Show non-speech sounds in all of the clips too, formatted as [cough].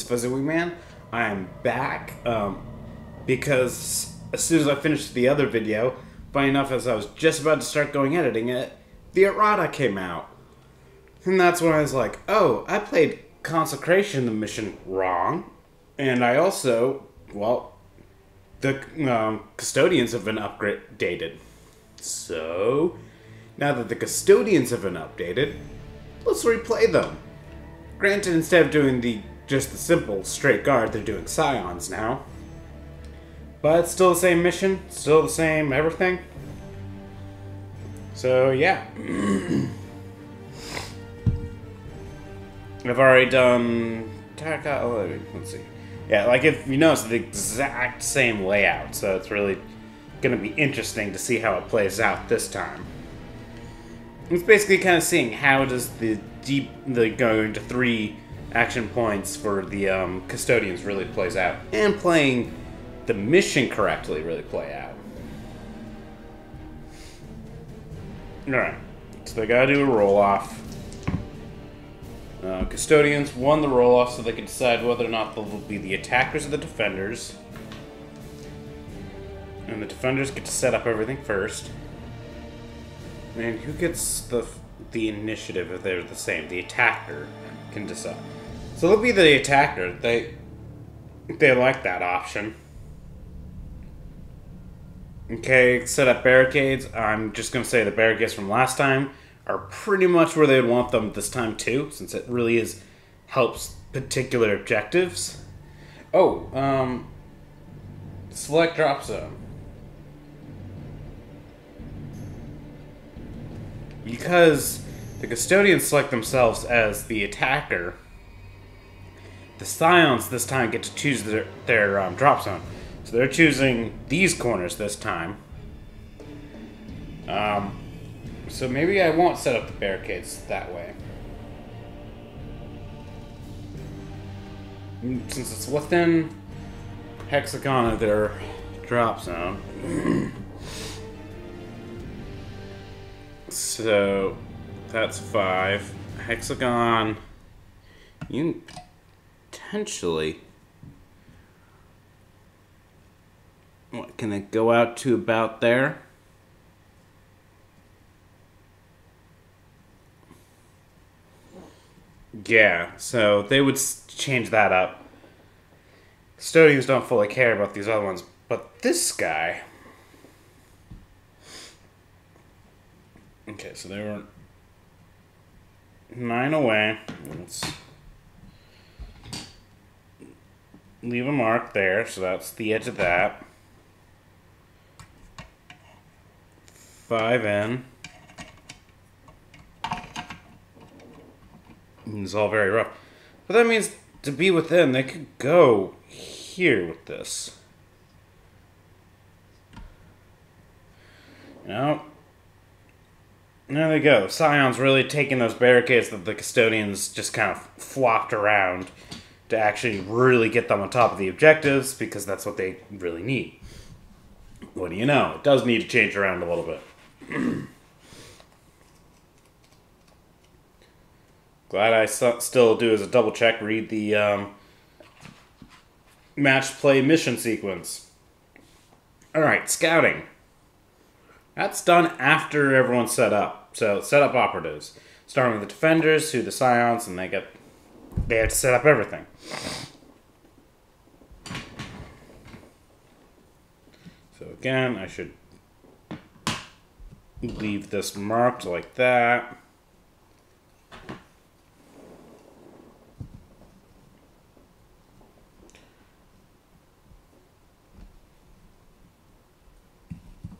It's Fuzzy Wingman. I'm back um, because as soon as I finished the other video, funny enough, as I was just about to start going editing it, the errata came out. And that's when I was like, oh, I played Consecration the mission wrong. And I also, well, the um, custodians have been updated. So, now that the custodians have been updated, let's replay them. Granted, instead of doing the just the simple straight guard, they're doing scions now. But still the same mission, still the same everything. So yeah. [clears throat] I've already done oh, let's see. Yeah, like if you notice the exact same layout, so it's really gonna be interesting to see how it plays out this time. It's basically kind of seeing how does the deep the going to three action points for the um, custodians really plays out, and playing the mission correctly really play out. All right, so they gotta do a roll off. Uh, custodians won the roll off, so they can decide whether or not they'll be the attackers or the defenders. And the defenders get to set up everything first. And who gets the the initiative if they're the same? The attacker can decide. So they'll be the attacker. They they like that option. Okay, set up barricades. I'm just gonna say the barricades from last time are pretty much where they would want them this time too, since it really is helps particular objectives. Oh, um, select drop zone. Because the custodians select themselves as the attacker, the scions this time get to choose their, their um, drop zone. So they're choosing these corners this time. Um, so maybe I won't set up the barricades that way. Since it's within hexagon of their drop zone. [clears throat] so that's five. Hexagon. You potentially. What can it go out to about there? Yeah, so they would change that up. Custodians don't fully care about these other ones, but this guy. Okay, so they were nine away. Let's leave a mark there, so that's the edge of that. Five in. Mm, it's all very rough. But that means to be within, they could go here with this. You there they go. Scion's really taking those barricades that the custodians just kind of flopped around to actually really get them on top of the objectives because that's what they really need. What do you know? It does need to change around a little bit. [clears throat] Glad I still do as a double check, read the um, match play mission sequence. Alright, scouting. That's done after everyone's set up. So, set up operatives. Starting with the defenders, who the scions, and they get. They have to set up everything. So, again, I should leave this marked like that.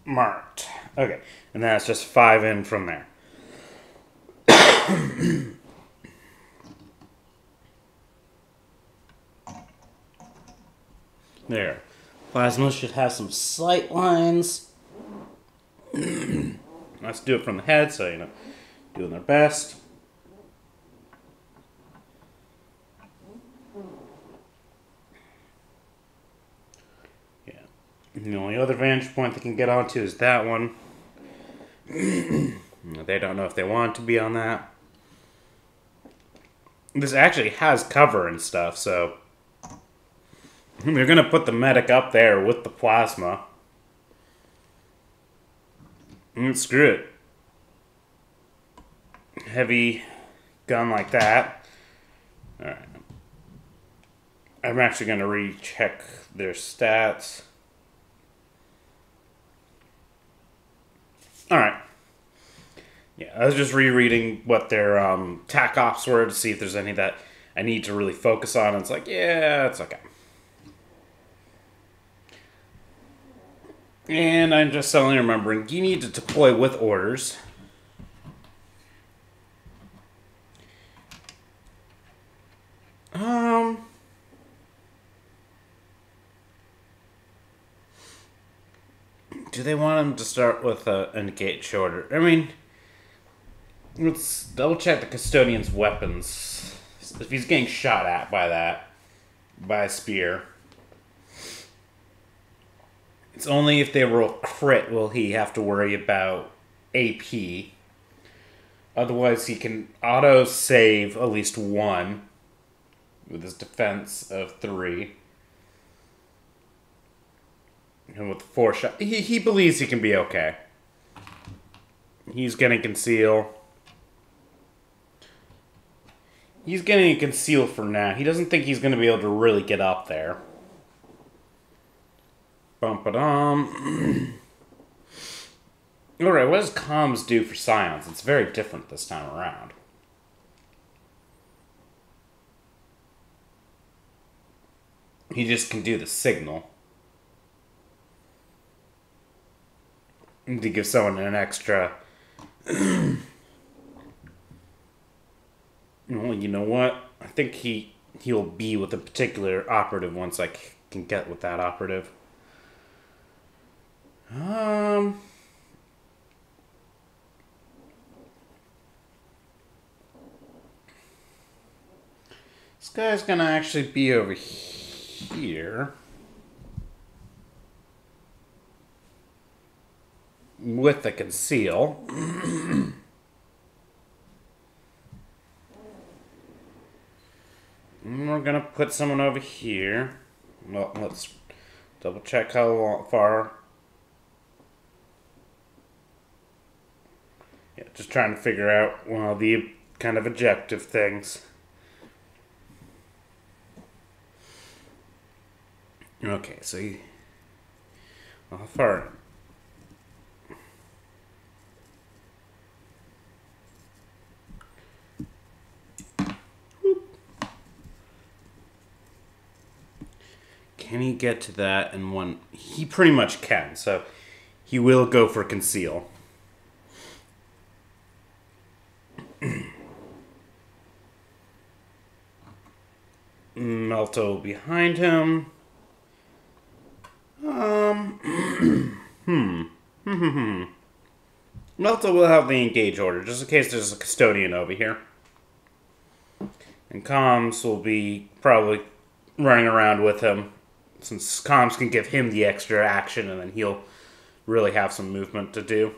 marked. Okay, and that's just five in from there. [coughs] [coughs] there. Plasma should have some sight lines. [clears throat] Let's do it from the head, so you know, doing their best. Yeah. The only other vantage point they can get onto is that one. [clears throat] they don't know if they want to be on that. this actually has cover and stuff, so [laughs] they're gonna put the medic up there with the plasma. And screw it. Heavy gun like that. Alright. I'm actually gonna recheck their stats. Alright. Yeah, I was just rereading what their um, tac ops were to see if there's any that I need to really focus on. And it's like, yeah, it's okay. And I'm just suddenly remembering you need to deploy with orders. Um. Do they want him to start with a, engage order? I mean, let's double check the custodian's weapons. If he's getting shot at by that, by a spear, it's only if they roll crit will he have to worry about AP. Otherwise, he can auto save at least one with his defense of three. And with four shot, he, he believes he can be okay. He's gonna conceal. He's getting concealed for now. He doesn't think he's going to be able to really get up there. Bump it um. [clears throat] Alright, what does comms do for scions? It's very different this time around. He just can do the signal. To give someone an extra [clears throat] Well, you know what? I think he he'll be with a particular operative once I can get with that operative. Um. This guy's gonna actually be over here. With the conceal. [clears throat] we're gonna put someone over here. Well, let's double check how far. Yeah, just trying to figure out well the kind of objective things. Okay, so you, how far Can he get to that in one? He pretty much can, so he will go for conceal. Melta behind him. Um, [clears throat] hmm. [clears throat] Melta will have the engage order, just in case there's a custodian over here. And comms will be probably running around with him since comms can give him the extra action and then he'll really have some movement to do.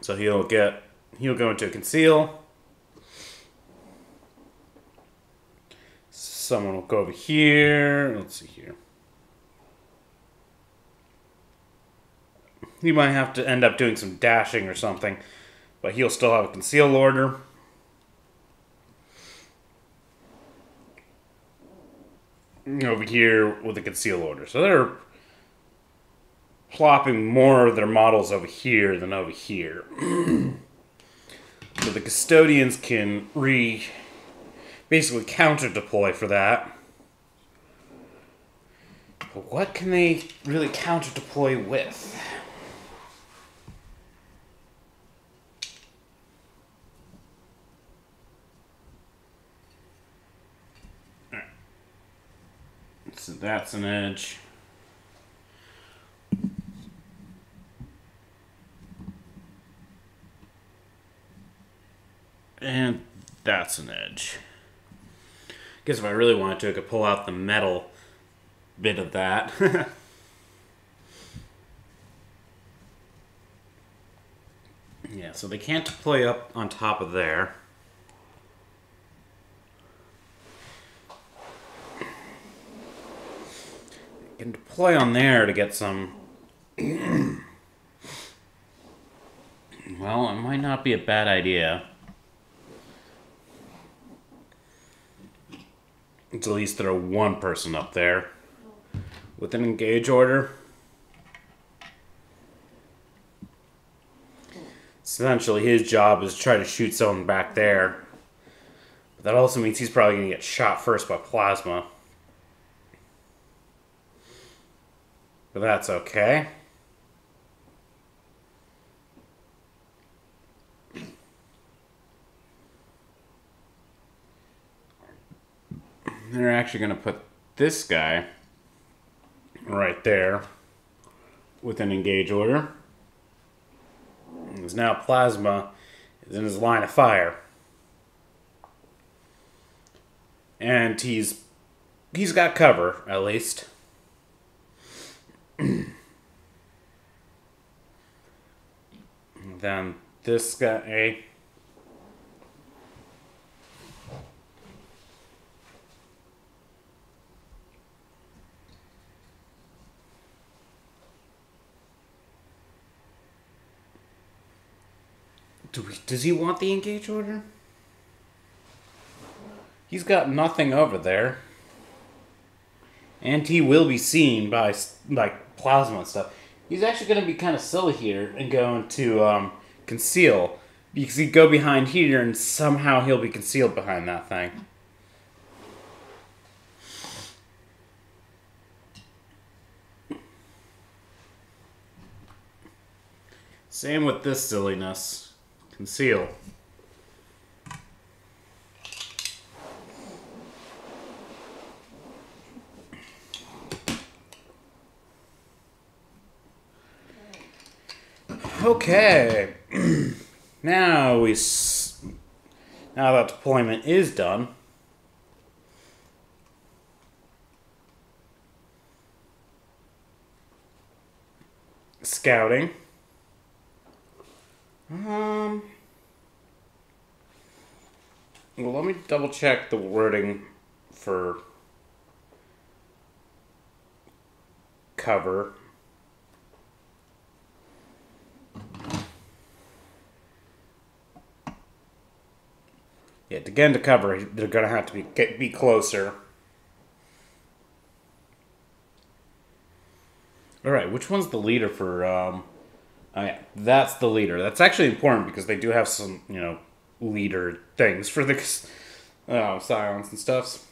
So he'll get he'll go into conceal. Someone will go over here. Let's see here. He might have to end up doing some dashing or something, but he'll still have a conceal order. over here with a conceal order. So they're plopping more of their models over here than over here. [clears throat] so the custodians can re basically counter deploy for that. But what can they really counter deploy with? So that's an edge. And that's an edge guess if I really wanted to, I could pull out the metal bit of that. [laughs] yeah, so they can't play up on top of there. Can play on there to get some... [clears throat] well, it might not be a bad idea. To at least throw one person up there with an engage order. Essentially, his job is to try to shoot someone back there. But that also means he's probably going to get shot first by plasma. But that's okay. They're actually going to put this guy right there with an engage order. Because now plasma is in his line of fire. And he's he's got cover, at least. [clears throat] then this guy Do we, does he want the engage order? He's got nothing over there. And he will be seen by like plasma and stuff. He's actually going to be kind of silly here and going to um, conceal because he'd go behind here and somehow he'll be concealed behind that thing. Same with this silliness. Conceal. Okay. [clears throat] now we now that deployment is done. Scouting. Um. Well, let me double check the wording for cover. Yeah, to cover, they're gonna have to be get, be closer. All right, which one's the leader for? Um, Oh yeah, that's the leader. That's actually important because they do have some, you know, leader things for the [laughs] uh, scions and stuffs.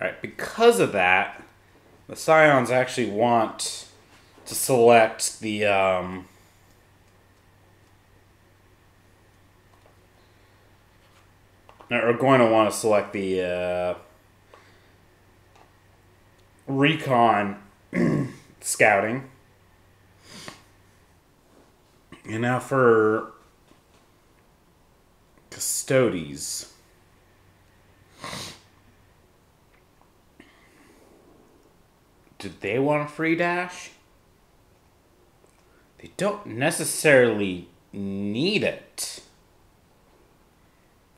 All right, because of that, the scions actually want to select the um, are going to want to select the uh, recon [clears throat] scouting. And now for Custodes. Did they want a free dash? They don't necessarily need it.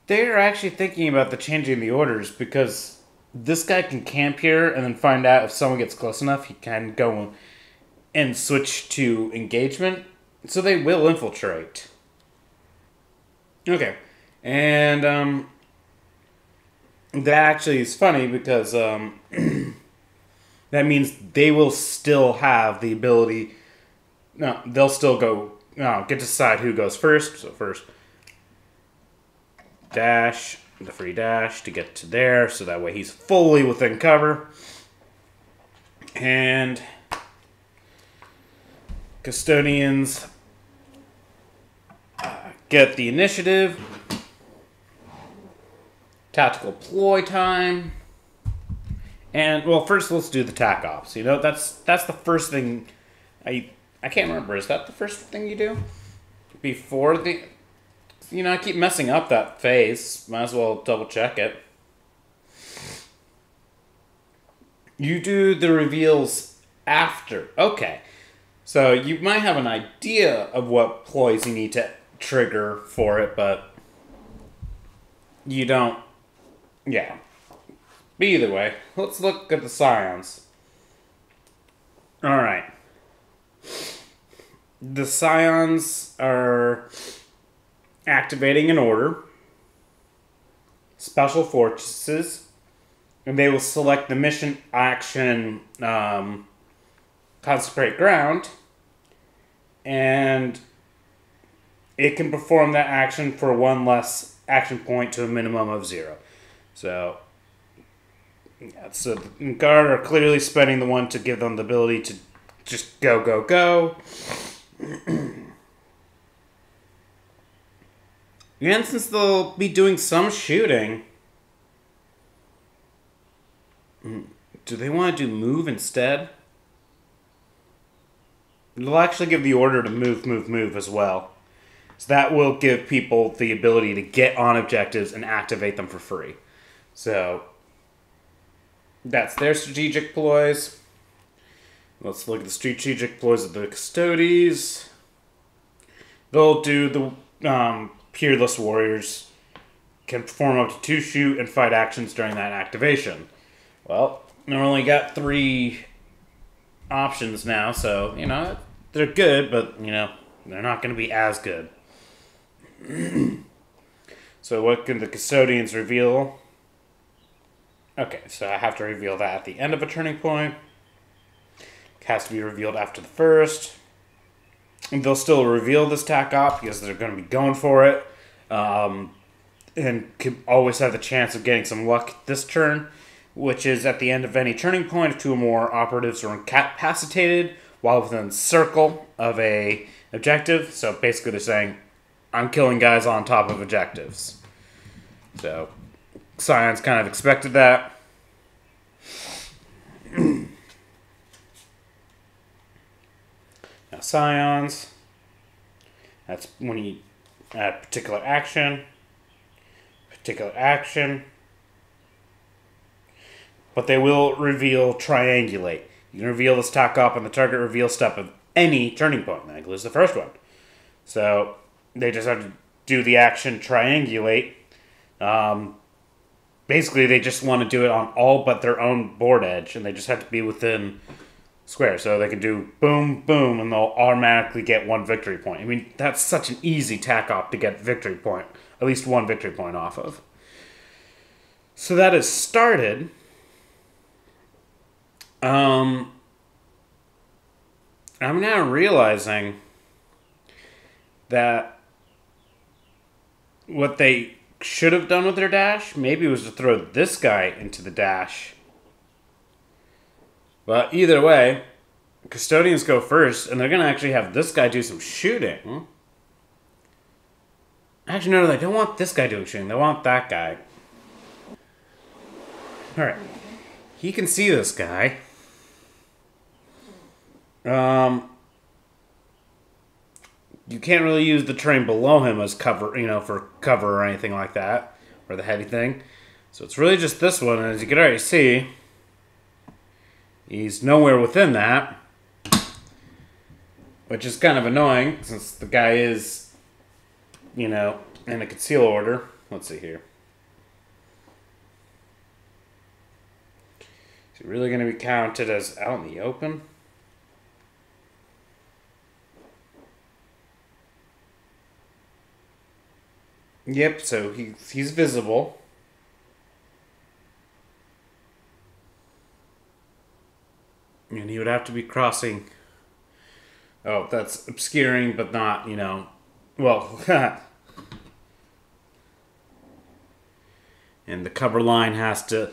They're actually thinking about the changing the orders because this guy can camp here and then find out if someone gets close enough, he can go and switch to engagement. So they will infiltrate. Okay. And um, that actually is funny because um, [clears throat] that means they will still have the ability. No, they'll still go. No, get to decide who goes first. So first, dash the free dash to get to there, so that way he's fully within cover. And custodians uh, get the initiative. Tactical ploy time. And well, first let's do the tac ops. You know, that's that's the first thing I I can't remember. Is that the first thing you do before the you know, I keep messing up that phase. Might as well double check it. You do the reveals after. Okay. So you might have an idea of what ploys you need to trigger for it, but you don't. Yeah. But either way, let's look at the scions. Alright. The scions are activating an order, special forces, and they will select the mission action um, consecrate ground, and it can perform that action for one less action point to a minimum of zero. So, yeah, so the guard are clearly spending the one to give them the ability to just go, go, go. [clears throat] and since they'll be doing some shooting, mm, do they want to do move instead? They'll actually give the order to move, move, move as well. So that will give people the ability to get on objectives and activate them for free. So that's their strategic ploys. Let's look at the strategic ploys of the Custodes. They'll do the um, Peerless Warriors can perform up to two shoot and fight actions during that activation. Well, they only got three options now, so you know they're good, but you know they're not going to be as good. [clears throat] so what can the custodians reveal? Okay, so I have to reveal that at the end of a turning point. It has to be revealed after the first. They'll still reveal this tac op because they're going to be going for it. Um, and can always have the chance of getting some luck this turn which is at the end of any turning point if two or more operatives are incapacitated while within circle of a objective. So basically they're saying, I'm killing guys on top of objectives. So Scions kind of expected that. Scions, that's when you add particular action, particular action, but they will reveal triangulate. You can reveal this tac op and the target reveal step of any turning point. That includes the first one. So they just have to do the action triangulate. Um, basically, they just want to do it on all but their own board edge, and they just have to be within square. So they can do boom, boom, and they'll automatically get one victory point. I mean, that's such an easy tac op to get victory point, at least one victory point off of. So that has started. Um, I'm now realizing that what they should have done with their dash maybe was to throw this guy into the dash. But either way, custodians go first, and they're going to actually have this guy do some shooting. Actually, no, they don't want this guy doing shooting. They want that guy. Alright. He can see this guy. Um, you can't really use the train below him as cover, you know, for cover or anything like that, or the heavy thing. So it's really just this one, and as you can already see, he's nowhere within that, which is kind of annoying since the guy is, you know, in a conceal order. Let's see here. Is he really going to be counted as out in the open? Yep, so he, he's visible. And he would have to be crossing. Oh, that's obscuring, but not, you know. Well, [laughs] and the cover line has to.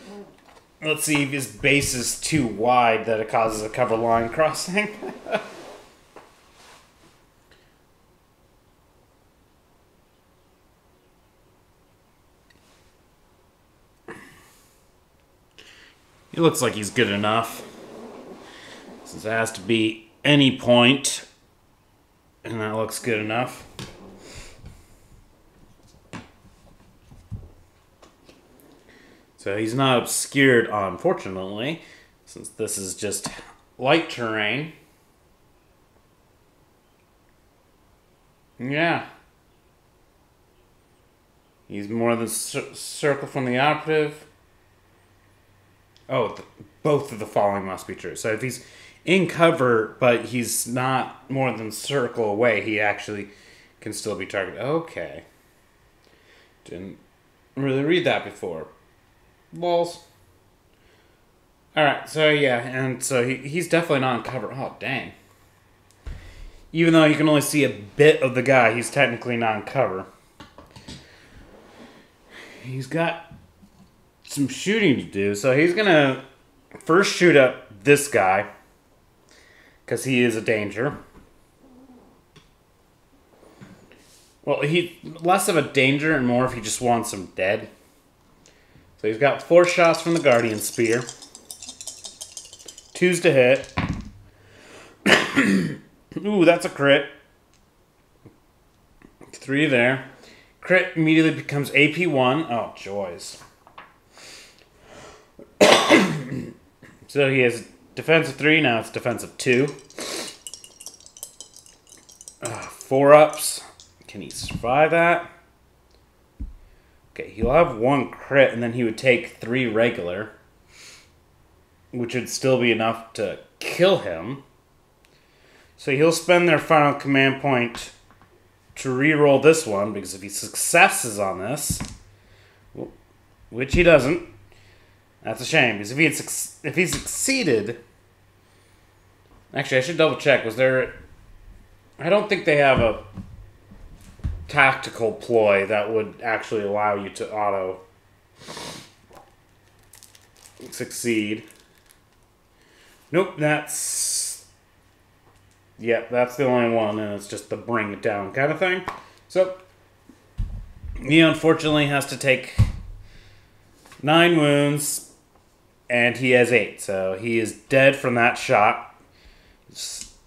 Let's see if his base is too wide that it causes a cover line crossing. [laughs] He looks like he's good enough. Since it has to be any point, and that looks good enough. So he's not obscured, unfortunately, since this is just light terrain. Yeah. He's more than circle from the operative. Oh, th- both of the following must be true. So if he's in cover, but he's not more than circle away, he actually can still be targeted. Okay. Didn't really read that before. Balls. Alright, so yeah, and so he, he's definitely not in cover. Oh, dang. Even though you can only see a bit of the guy, he's technically not in cover. He's got some shooting to do, so he's gonna first shoot up this guy because he is a danger. Well, he less of a danger and more if he just wants him dead. So he's got four shots from the Guardian Spear. Two's to hit. [coughs] Ooh, that's a crit. Three there. Crit immediately becomes AP1. Oh, joys. [coughs] so he has defensive 3, now it's defensive 2. Uh, four ups. Can he survive that? Okay, he'll have one crit, and then he would take three regular, which would still be enough to kill him. So he'll spend their final command point to re-roll this one, because if he successes on this, which he doesn't, that's a shame. Because if he had if he succeeded, actually, I should double check. Was there? I don't think they have a tactical ploy that would actually allow you to auto succeed. Nope, that's. Yep, that's the only one, and it's just the bring it down kind of thing. So, he unfortunately has to take nine wounds, and he has eight. So, he is dead from that shot.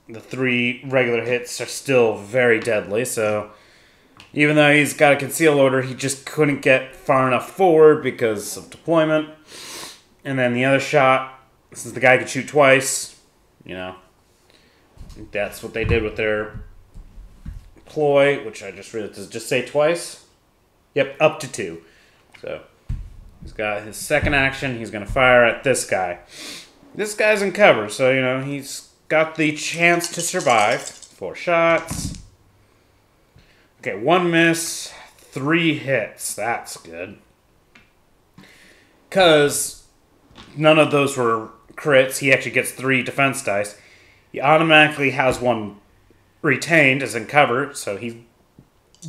The three regular hits are still very deadly, so even though he's got a conceal order, he just couldn't get far enough forward because of deployment. And then the other shot, since the guy could shoot twice, you know, that's what they did with their ploy, which I just realized does just say twice. Yep, up to two. So he's got his second action. He's going to fire at this guy. This guy's in cover, so you know he's got the chance to survive. Four shots. Okay, one miss, three hits. That's good. Because none of those were crits. He actually gets three defense dice. He automatically has one retained as in cover, so he's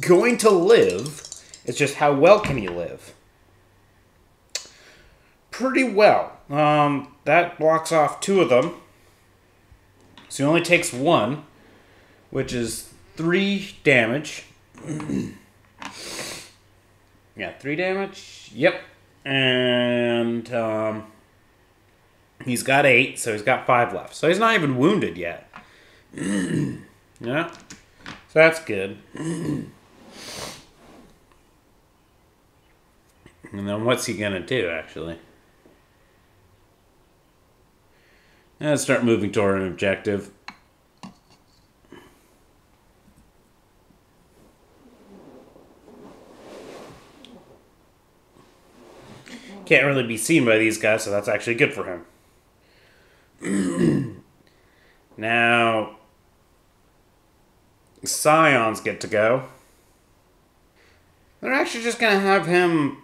going to live. It's just how well can he live? Pretty well. Um, that blocks off two of them. So he only takes one, which is three damage. [clears throat] yeah, three damage. Yep. And um, he's got eight, so he's got five left. So he's not even wounded yet. [clears throat] yeah. So that's good. [clears throat] and then what's he gonna do, actually? Let's start moving toward an objective. can't really be seen by these guys, so that's actually good for him. [clears throat] now, Scions get to go. They're actually just going to have him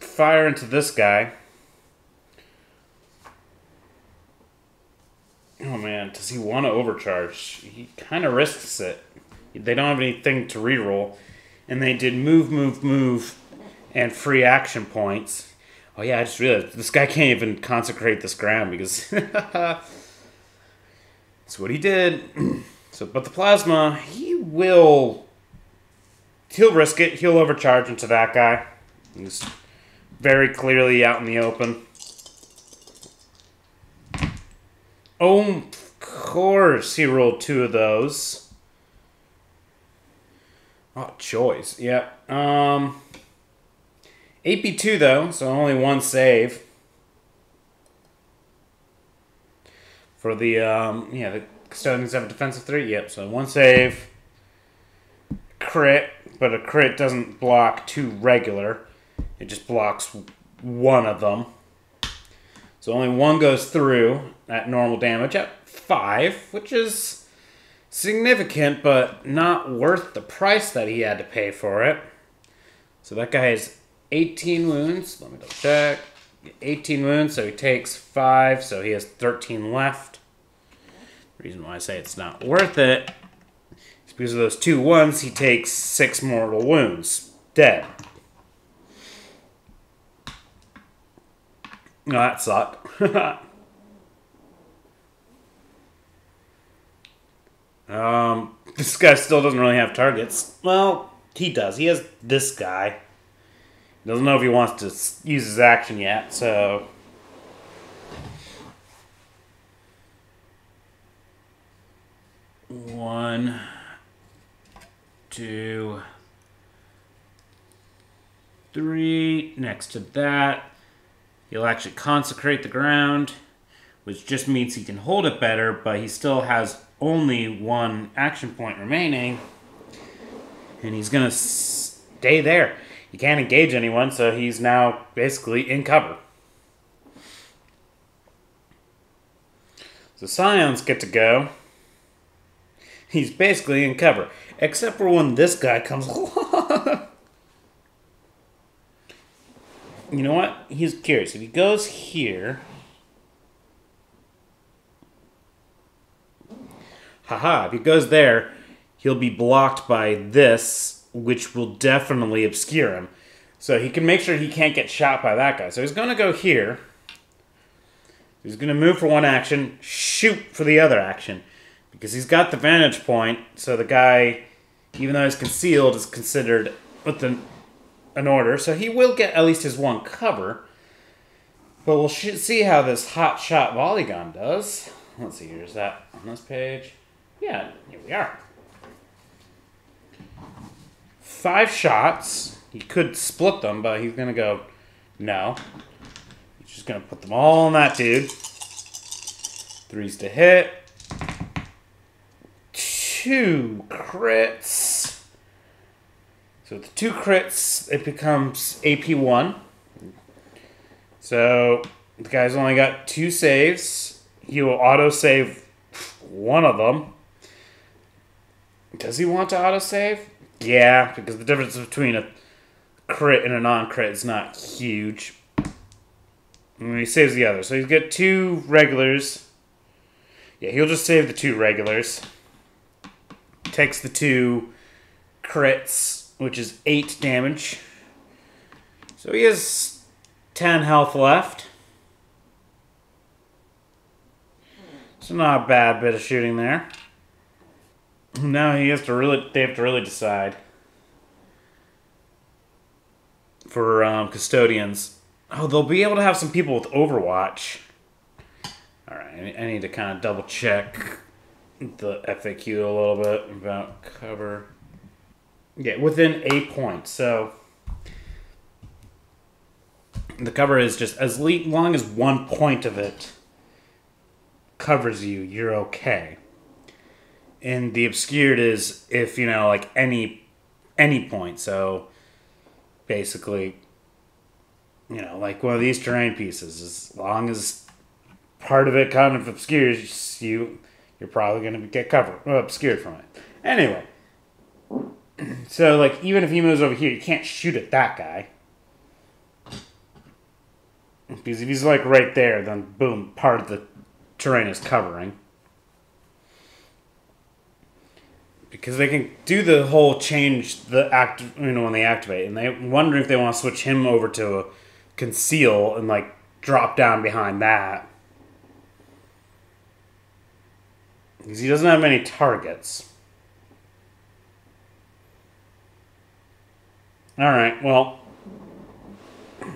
fire into this guy. Oh man, does he want to overcharge? He kind of risks it. They don't have anything to reroll. And they did move, move, move, and free action points. Oh yeah, I just realized this guy can't even consecrate this ground because [laughs] that's what he did. [clears throat] so, but the plasma, he will, he'll risk it. He'll overcharge into that guy. He's very clearly out in the open. Oh, of course, he rolled two of those. Oh, choice. Yeah. Um. AP2 though, so only one save. For the, um, yeah, the Custodians have a defensive three. Yep, so one save. Crit, but a crit doesn't block two regular. It just blocks one of them. So only one goes through at normal damage at 5, which is significant, but not worth the price that he had to pay for it. So that guy has 18 wounds. Let me double check. 18 wounds, so he takes 5, so he has 13 left. The reason why I say it's not worth it is because of those two ones, he takes 6 mortal wounds. Dead. No, that sucked. [laughs] um, this guy still doesn't really have targets. Well, he does. He has this guy. Doesn't know if he wants to use his action yet, so. One, two, three. Next to that, he'll actually consecrate the ground, which just means he can hold it better, but he still has only one action point remaining. And he's going to stay there. He can't engage anyone, so he's now basically in cover. So Scions get to go. He's basically in cover, except for when this guy comes [laughs] along. you know what? He's curious. If he goes here. Haha, if he goes there, he'll be blocked by this, which will definitely obscure him. So he can make sure he can't get shot by that guy. So he's going to go here. He's going to move for one action, shoot for the other action. Because he's got the vantage point, so the guy, even though he's concealed, is considered within an order. So he will get at least his one cover. But we'll see how this hot shot volley gun does. Let's see, here's that on this page. Yeah, here we are. Five shots. He could split them, but he's going to go, no. He's just going to put them all on that dude. Threes to hit. Two crits. So with two crits, it becomes AP1. So the guy's only got two saves. He will auto save one of them. Does he want to auto save? Yeah, because the difference between a crit and a non crit is not huge. And he saves the other. So he's got two regulars. Yeah, he'll just save the two regulars. Takes the two crits, which is 8 damage. So he has 10 health left. So not a bad bit of shooting there. Now he has to really, they have to really decide for um, custodians. Oh, they'll be able to have some people with Overwatch. All right, I need to kind of double check the FAQ a little bit about cover. Yeah, within eight points. So the cover is just as long as one point of it covers you, you're okay. And the obscured is if you know like any any point. So basically, you know, like one of these terrain pieces, as long as part of it kind of obscures you, you're probably going to get covered, obscured from it. Anyway, [clears throat] so like even if he moves over here, you can't shoot at that guy. Because if he's like right there, then boom, part of the terrain is covering. Because they can do the whole change the act, you know, when they activate, and they wonder if they want to switch him over to conceal and like drop down behind that. Because he doesn't have many targets. Alright, well. [clears throat]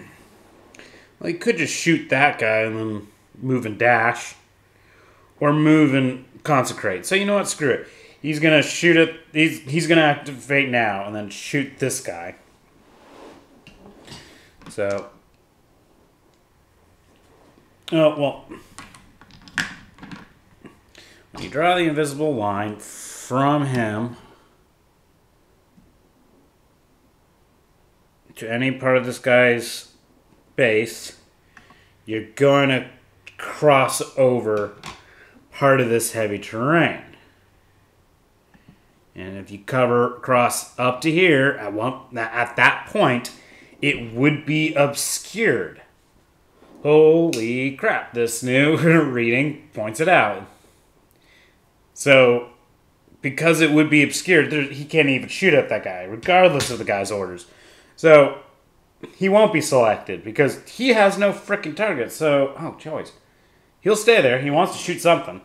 Well, he could just shoot that guy and then move and dash. Or move and consecrate. So you know what? Screw it. He's gonna shoot it. He's he's gonna activate now and then shoot this guy. So. Oh well. When you draw the invisible line from him to any part of this guy's base, you're going to cross over part of this heavy terrain. And if you cover cross up to here, at one at that point, it would be obscured. Holy crap, this new [laughs] reading points it out. So, because it would be obscured, there, he can't even shoot at that guy, regardless of the guy's orders. So, he won't be selected because he has no freaking target. So, oh, choice. He'll stay there. He wants to shoot something.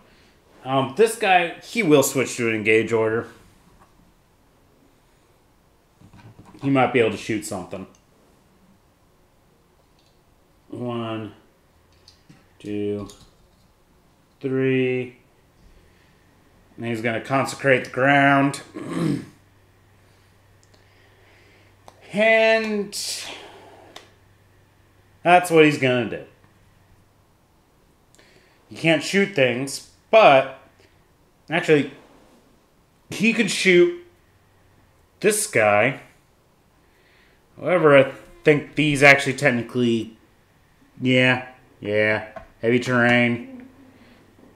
Um, this guy, he will switch to an engage order. He might be able to shoot something. One, two, three. And he's going to consecrate the ground. [clears throat] and that's what he's going to do. He can't shoot things, but actually, he could shoot this guy. However, I think these actually technically yeah, yeah. Heavy terrain.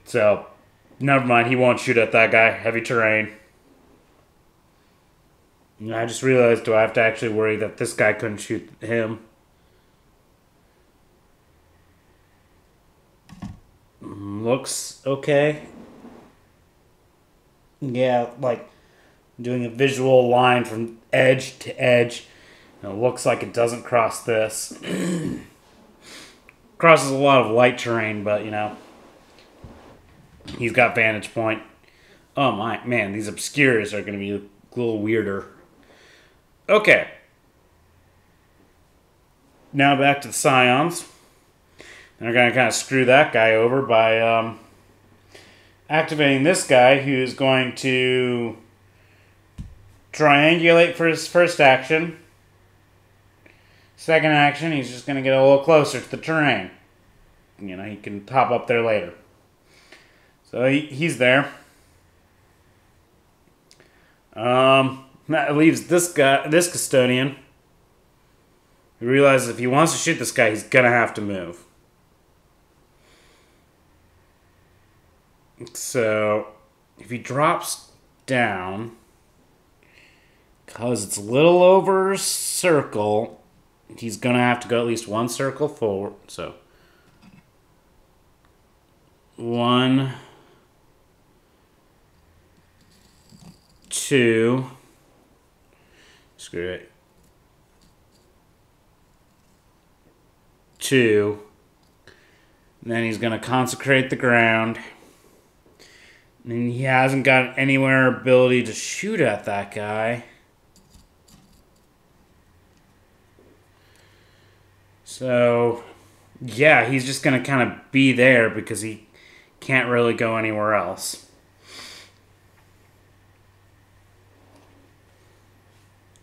So, never mind. He won't shoot at that guy. Heavy terrain. I just realized, do I have to actually worry that this guy couldn't shoot him? Looks okay. Yeah, like doing a visual line from edge to edge. It looks like it doesn't cross this. [clears throat] crosses a lot of light terrain, but you know, he's got vantage point. Oh my man, these obscures are going to be a little weirder. Okay. Now back to the scions. They're going to kind of screw that guy over by um, activating this guy who's going to triangulate for his first action Second action, he's just going to get a little closer to the terrain. You know, he can pop up there later. So he, he's there. Um, that leaves this guy, this custodian. He realizes if he wants to shoot this guy, he's gonna have to move. So, if he drops down, because it's a little over circle, he's gonna have to go at least one circle forward. So one, two. Screw it. Two. And then he's gonna consecrate the ground. And he hasn't got anywhere ability to shoot at that guy. So, yeah, he's just going to kind of be there because he can't really go anywhere else.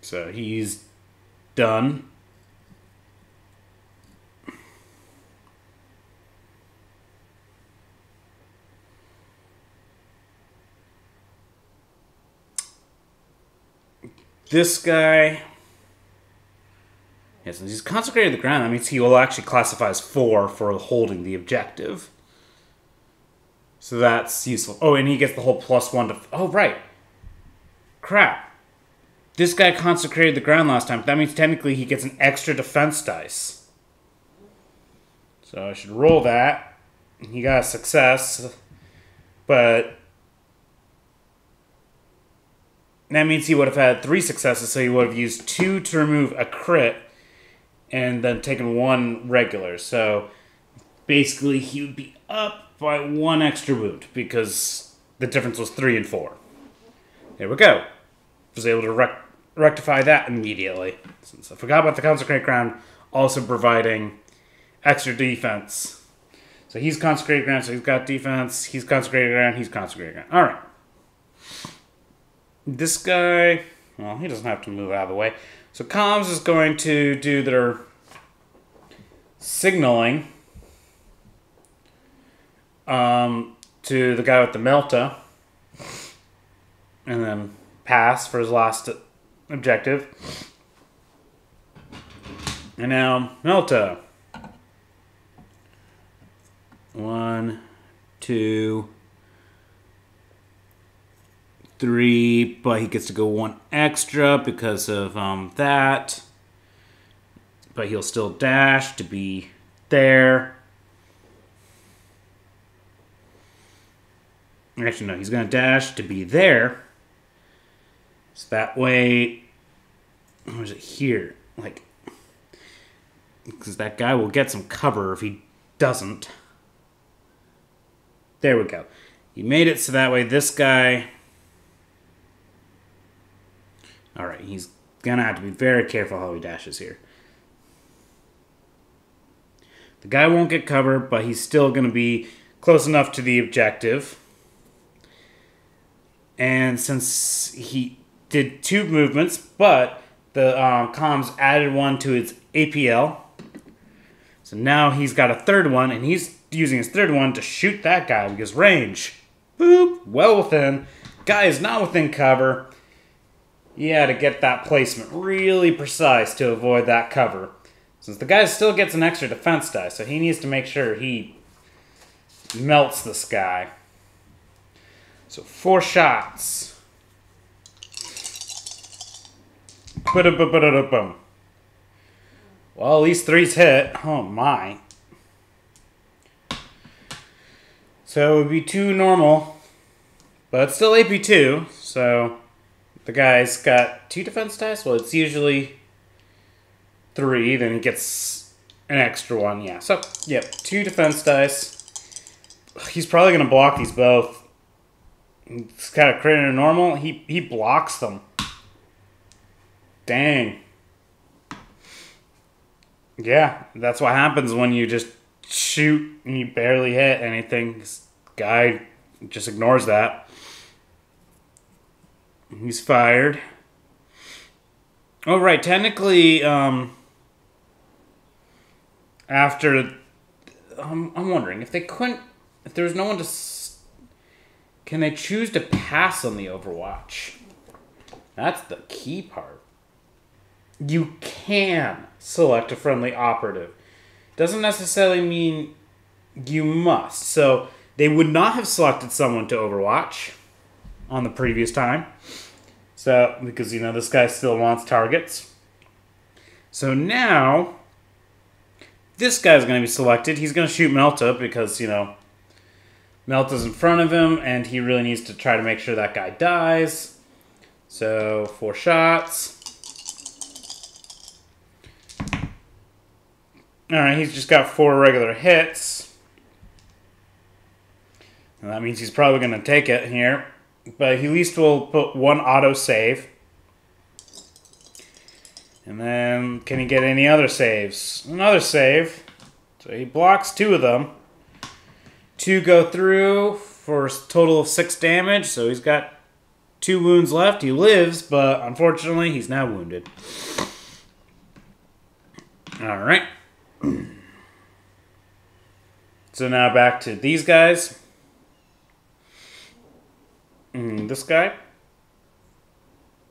So he's done. This guy Yes, and he's consecrated the ground. That means he will actually classify as four for holding the objective. So that's useful. Oh, and he gets the whole plus one to. Oh, right. Crap. This guy consecrated the ground last time. That means technically he gets an extra defense dice. So I should roll that. He got a success. But that means he would have had three successes, so he would have used two to remove a crit and then taking one regular. So basically, he would be up by one extra wound because the difference was three and four. There we go. Was able to rec- rectify that immediately. Since I forgot about the consecrated ground also providing extra defense. So he's consecrated ground, so he's got defense. He's consecrated ground. He's consecrated ground. All right. This guy, well, he doesn't have to move out of the way. So comms is going to do their signaling um, to the guy with the Melta, and then pass for his last objective. And now Melta. One, two, three, but he gets to go one extra because of um, that. But he'll still dash to be there. Actually, no, he's going to dash to be there. So that way, where's it here? Like, because that guy will get some cover if he doesn't. There we go. He made it so that way this guy. Alright, he's gonna have to be very careful how he dashes here. The guy won't get cover, but he's still gonna be close enough to the objective. And since he did two movements, but the um, comms added one to its APL. So now he's got a third one, and he's using his third one to shoot that guy because range. Boop, well within. Guy is not within cover. Yeah, to get that placement really precise to avoid that cover. Since the guy still gets an extra defense die, so he needs to make sure he melts this guy. So four shots. Well, at least three's hit. Oh my. So it would be two normal, but still AP2. So the guy's got two defense dice. Well, it's usually three. Then he gets an extra one. Yeah. So yep, two defense dice. He's probably gonna block these both. It's kind of crit a normal. He he blocks them. Dang. Yeah, that's what happens when you just shoot and you barely hit anything. This guy just ignores that. He's fired. Oh, right. Technically, um, after. I'm wondering if they couldn't. If there was no one to. Can they choose to pass on the Overwatch? That's the key part you can select a friendly operative. Doesn't necessarily mean you must. So they would not have selected someone to Overwatch on the previous time. So because you know this guy still wants targets. So now this guy's going to be selected. He's going to shoot Melta because you know Melta's in front of him and he really needs to try to make sure that guy dies. So four shots. Alright, he's just got four regular hits. And that means he's probably going to take it here. But he at least will put one auto save. And then, can he get any other saves? Another save. So he blocks two of them. Two go through for a total of six damage. So he's got two wounds left. He lives, but unfortunately, he's now wounded. Alright. [clears throat] so now back to these guys. Mm, this guy.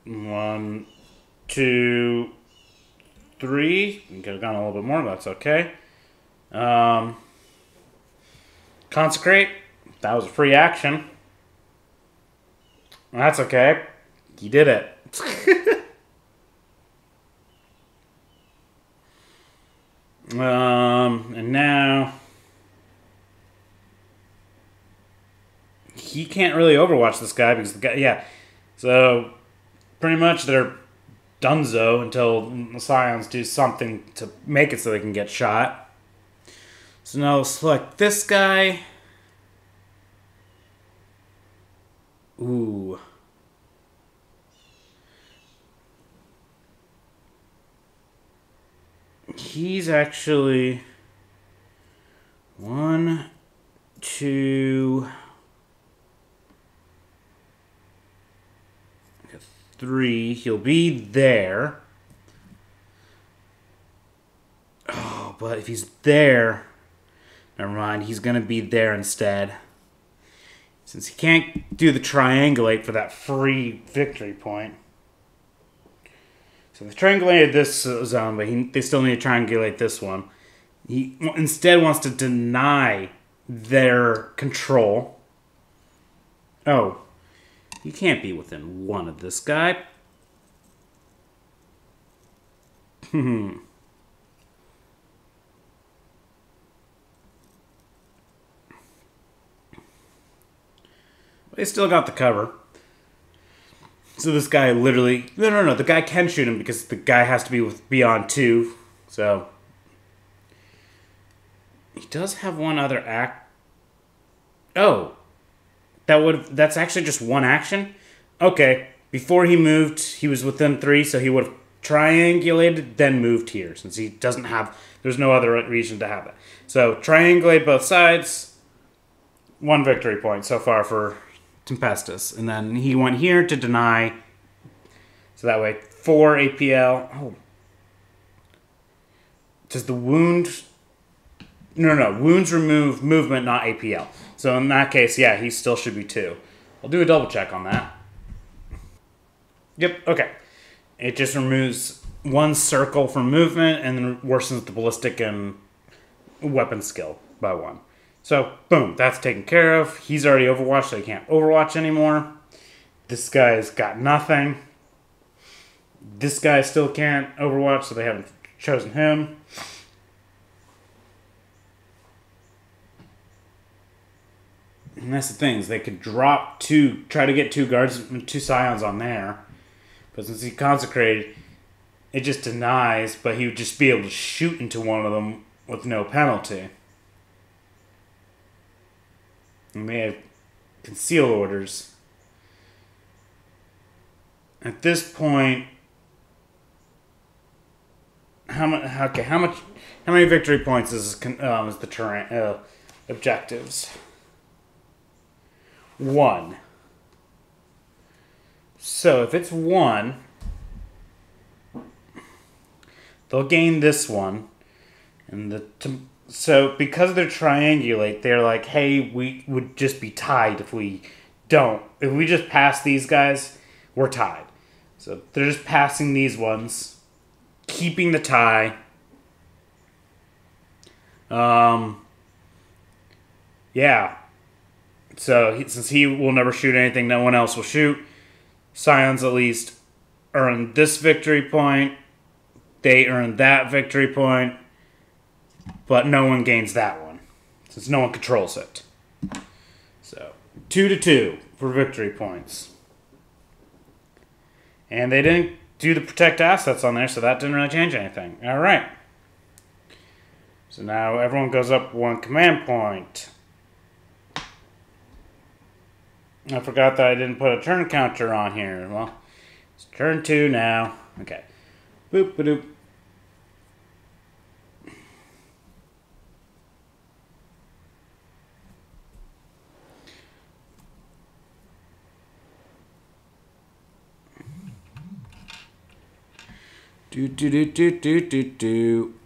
One, two, three. You could have gone a little bit more, but that's okay. Um, consecrate. That was a free action. That's okay. You did it. [laughs] Um, and now he can't really overwatch this guy because the guy, yeah. So pretty much they're dunzo until the Scions do something to make it so they can get shot. So now we'll select this guy. Ooh. he's actually one, two, three. He'll be there. Oh, but if he's there, never mind. He's gonna be there instead. Since he can't do the triangulate for that free victory point. So they triangulated this zone, but he, they still need to triangulate this one. He instead wants to deny their control. Oh, you can't be within one of this guy. Hmm. They still got the cover. So this guy literally no no no the guy can shoot him because the guy has to be with beyond two. So he does have one other act. Oh, that would that's actually just one action. Okay, before he moved, he was within three, so he would have triangulated then moved here since he doesn't have. There's no other reason to have it. So triangulate both sides. One victory point so far for Tempestus. And then he went here to deny. So that way, four APL. Oh. Does the wound. No, no, wounds remove movement, not APL. So in that case, yeah, he still should be two. I'll do a double check on that. Yep, okay. It just removes one circle from movement and then worsens the ballistic and weapon skill by one. So, boom, that's taken care of. He's already Overwatch, so he can't Overwatch anymore. This guy's got nothing. This guy still can't Overwatch, so they haven't chosen him. And that's the thing, is they could drop two, try to get two guards, two scions on there. But since he consecrated, it just denies, but he would just be able to shoot into one of them with no penalty. And they have conceal orders. At this point, how much? Okay, how much? How many victory points is um, is the terrain uh, objectives? One. So if it's one, they'll gain this one, and the so because they're triangulate, they're like, hey, we would just be tied if we don't. If we just pass these guys, we're tied. So they're just passing these ones, keeping the tie. Um. Yeah. So he, since he will never shoot anything, no one else will shoot. Scions at least earn this victory point. They earn that victory point but no one gains that one since no one controls it. So two to two for victory points, and they didn't do the protect assets on there, so that didn't really change anything. All right. So now everyone goes up one command point. I forgot that I didn't put a turn counter on here. Well, it's turn two now. Okay. Boop, ba doop. Do do do do do do do.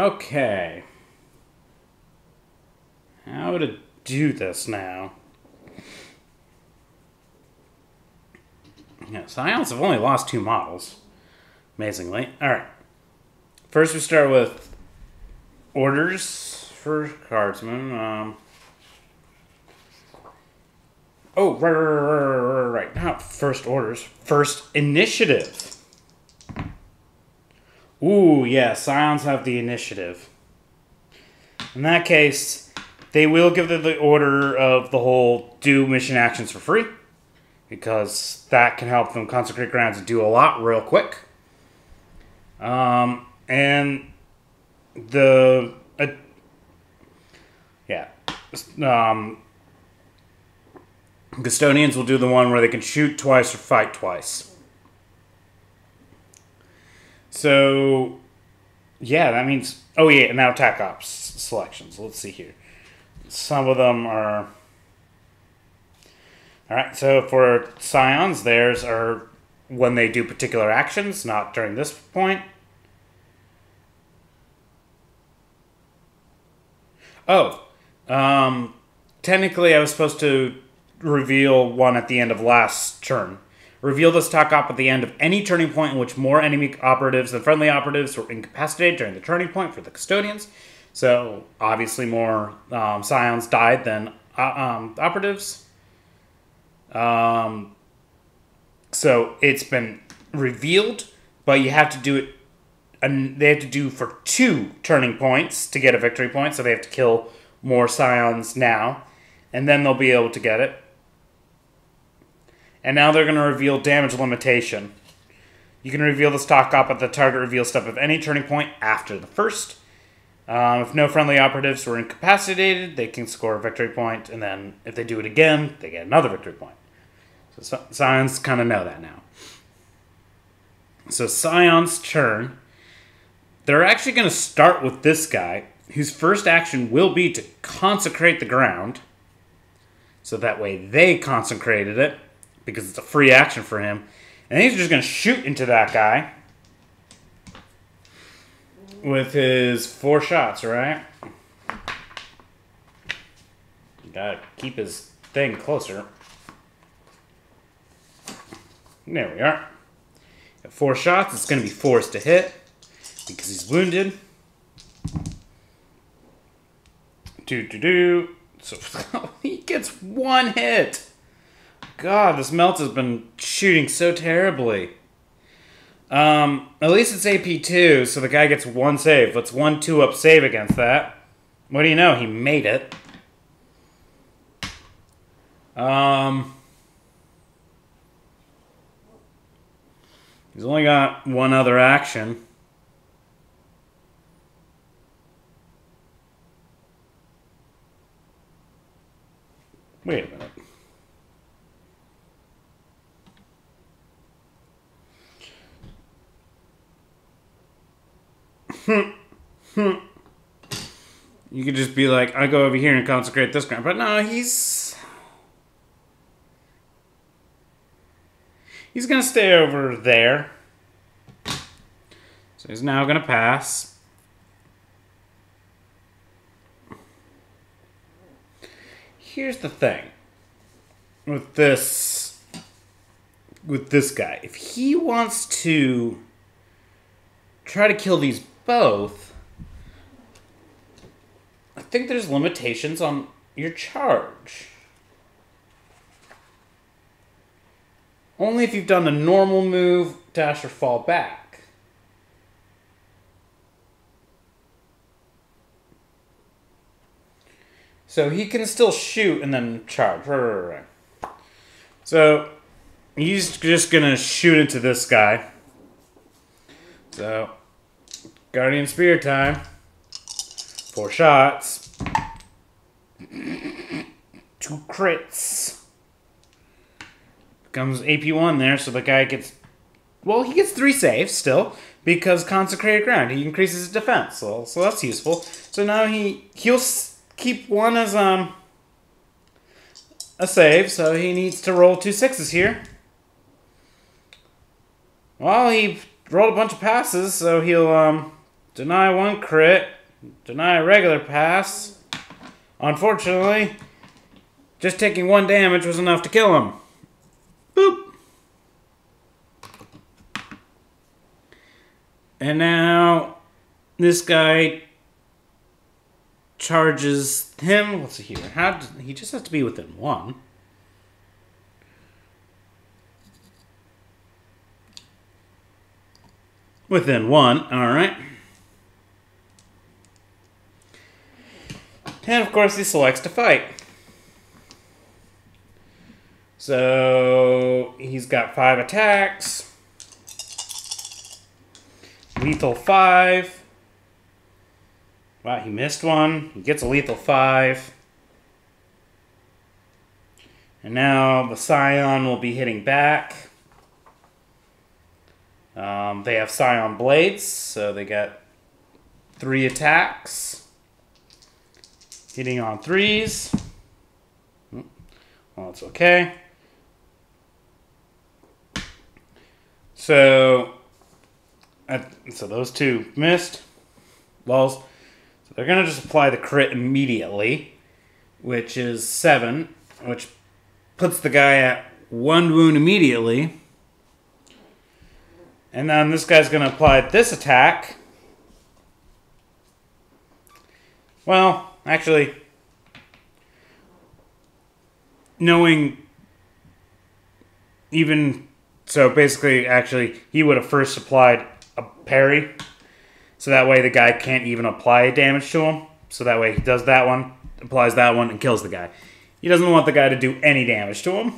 Okay. How to do this now? Yeah, Scions have only lost two models. Amazingly. Alright. First we start with orders for guardsmen. Um, Oh, right, right, right, right, right. Not first orders. First initiative. Ooh, yeah, Scions have the initiative. In that case, they will give the order of the whole do mission actions for free. Because that can help them consecrate grounds and do a lot real quick. Um, and the. Uh, yeah. Um, Custodians will do the one where they can shoot twice or fight twice. So, yeah, that means. Oh, yeah, now attack ops selections. Let's see here. Some of them are. Alright, so for Scions, theirs are when they do particular actions, not during this point. Oh, um, technically, I was supposed to reveal one at the end of last turn, Reveal this tac op at the end of any turning point in which more enemy operatives than friendly operatives were incapacitated during the turning point for the custodians. So obviously, more um, scions died than uh, um, operatives. Um, so it's been revealed, but you have to do it. And they have to do for two turning points to get a victory point. So they have to kill more scions now, and then they'll be able to get it. And now they're going to reveal damage limitation. You can reveal the tac op at the target reveal step of any turning point after the first. Um, if no friendly operatives were incapacitated, they can score a victory point, and then if they do it again, they get another victory point. So Scions kind of know that now. So Scion's turn. They're actually going to start with this guy, whose first action will be to consecrate the ground. So that way they consecrated it because it's a free action for him. And he's just going to shoot into that guy with his four shots, right? Gotta keep his thing closer. There we are. At four shots, it's going to be forced to hit because he's wounded. Do do do. So [laughs] he gets one hit. God, this melt has been shooting so terribly. Um, at least it's AP2, so the guy gets one save. Let's one two up save against that. What do you know? He made it. Um, he's only got one other action. Wait a minute. You could just be like, I go over here and consecrate this ground. But no, he's. He's going to stay over there. So he's now going to pass. Here's the thing with this with this guy. If he wants to try to kill these both, I think there's limitations on your charge. Only if you've done a normal move, dash, or fall back. So he can still shoot and then charge. Right, right, right. So he's just gonna shoot into this guy. So Guardian Spear time. Four shots. Two crits. Comes AP1 there, so the guy gets. Well, he gets three saves still because consecrated ground. He increases his defense, so, so that's useful. So now he he'll keep one as um a save, so he needs to roll two sixes here. Well, he rolled a bunch of passes, so he'll um Deny one crit. Deny a regular pass. Unfortunately, just taking one damage was enough to kill him. Boop. And now this guy charges him. Let's see here. How he just has to be within one. Within one. All right. And of course, he selects to fight. So he's got five attacks. Lethal five. Wow, he missed one. He gets a lethal five. And now the Scion will be hitting back. Um, they have Scion Blades, so they get three attacks. Hitting on threes. Hmm. Well, it's okay. So, so those two missed. Lulls. So they're going to just apply the crit immediately, which is seven, which puts the guy at one wound immediately. And then this guy's going to apply this attack. Well, actually, knowing even so, basically, actually, he would have first applied a parry, so that way the guy can't even apply damage to him. So that way he does that one, applies that one, and kills the guy. He doesn't want the guy to do any damage to him.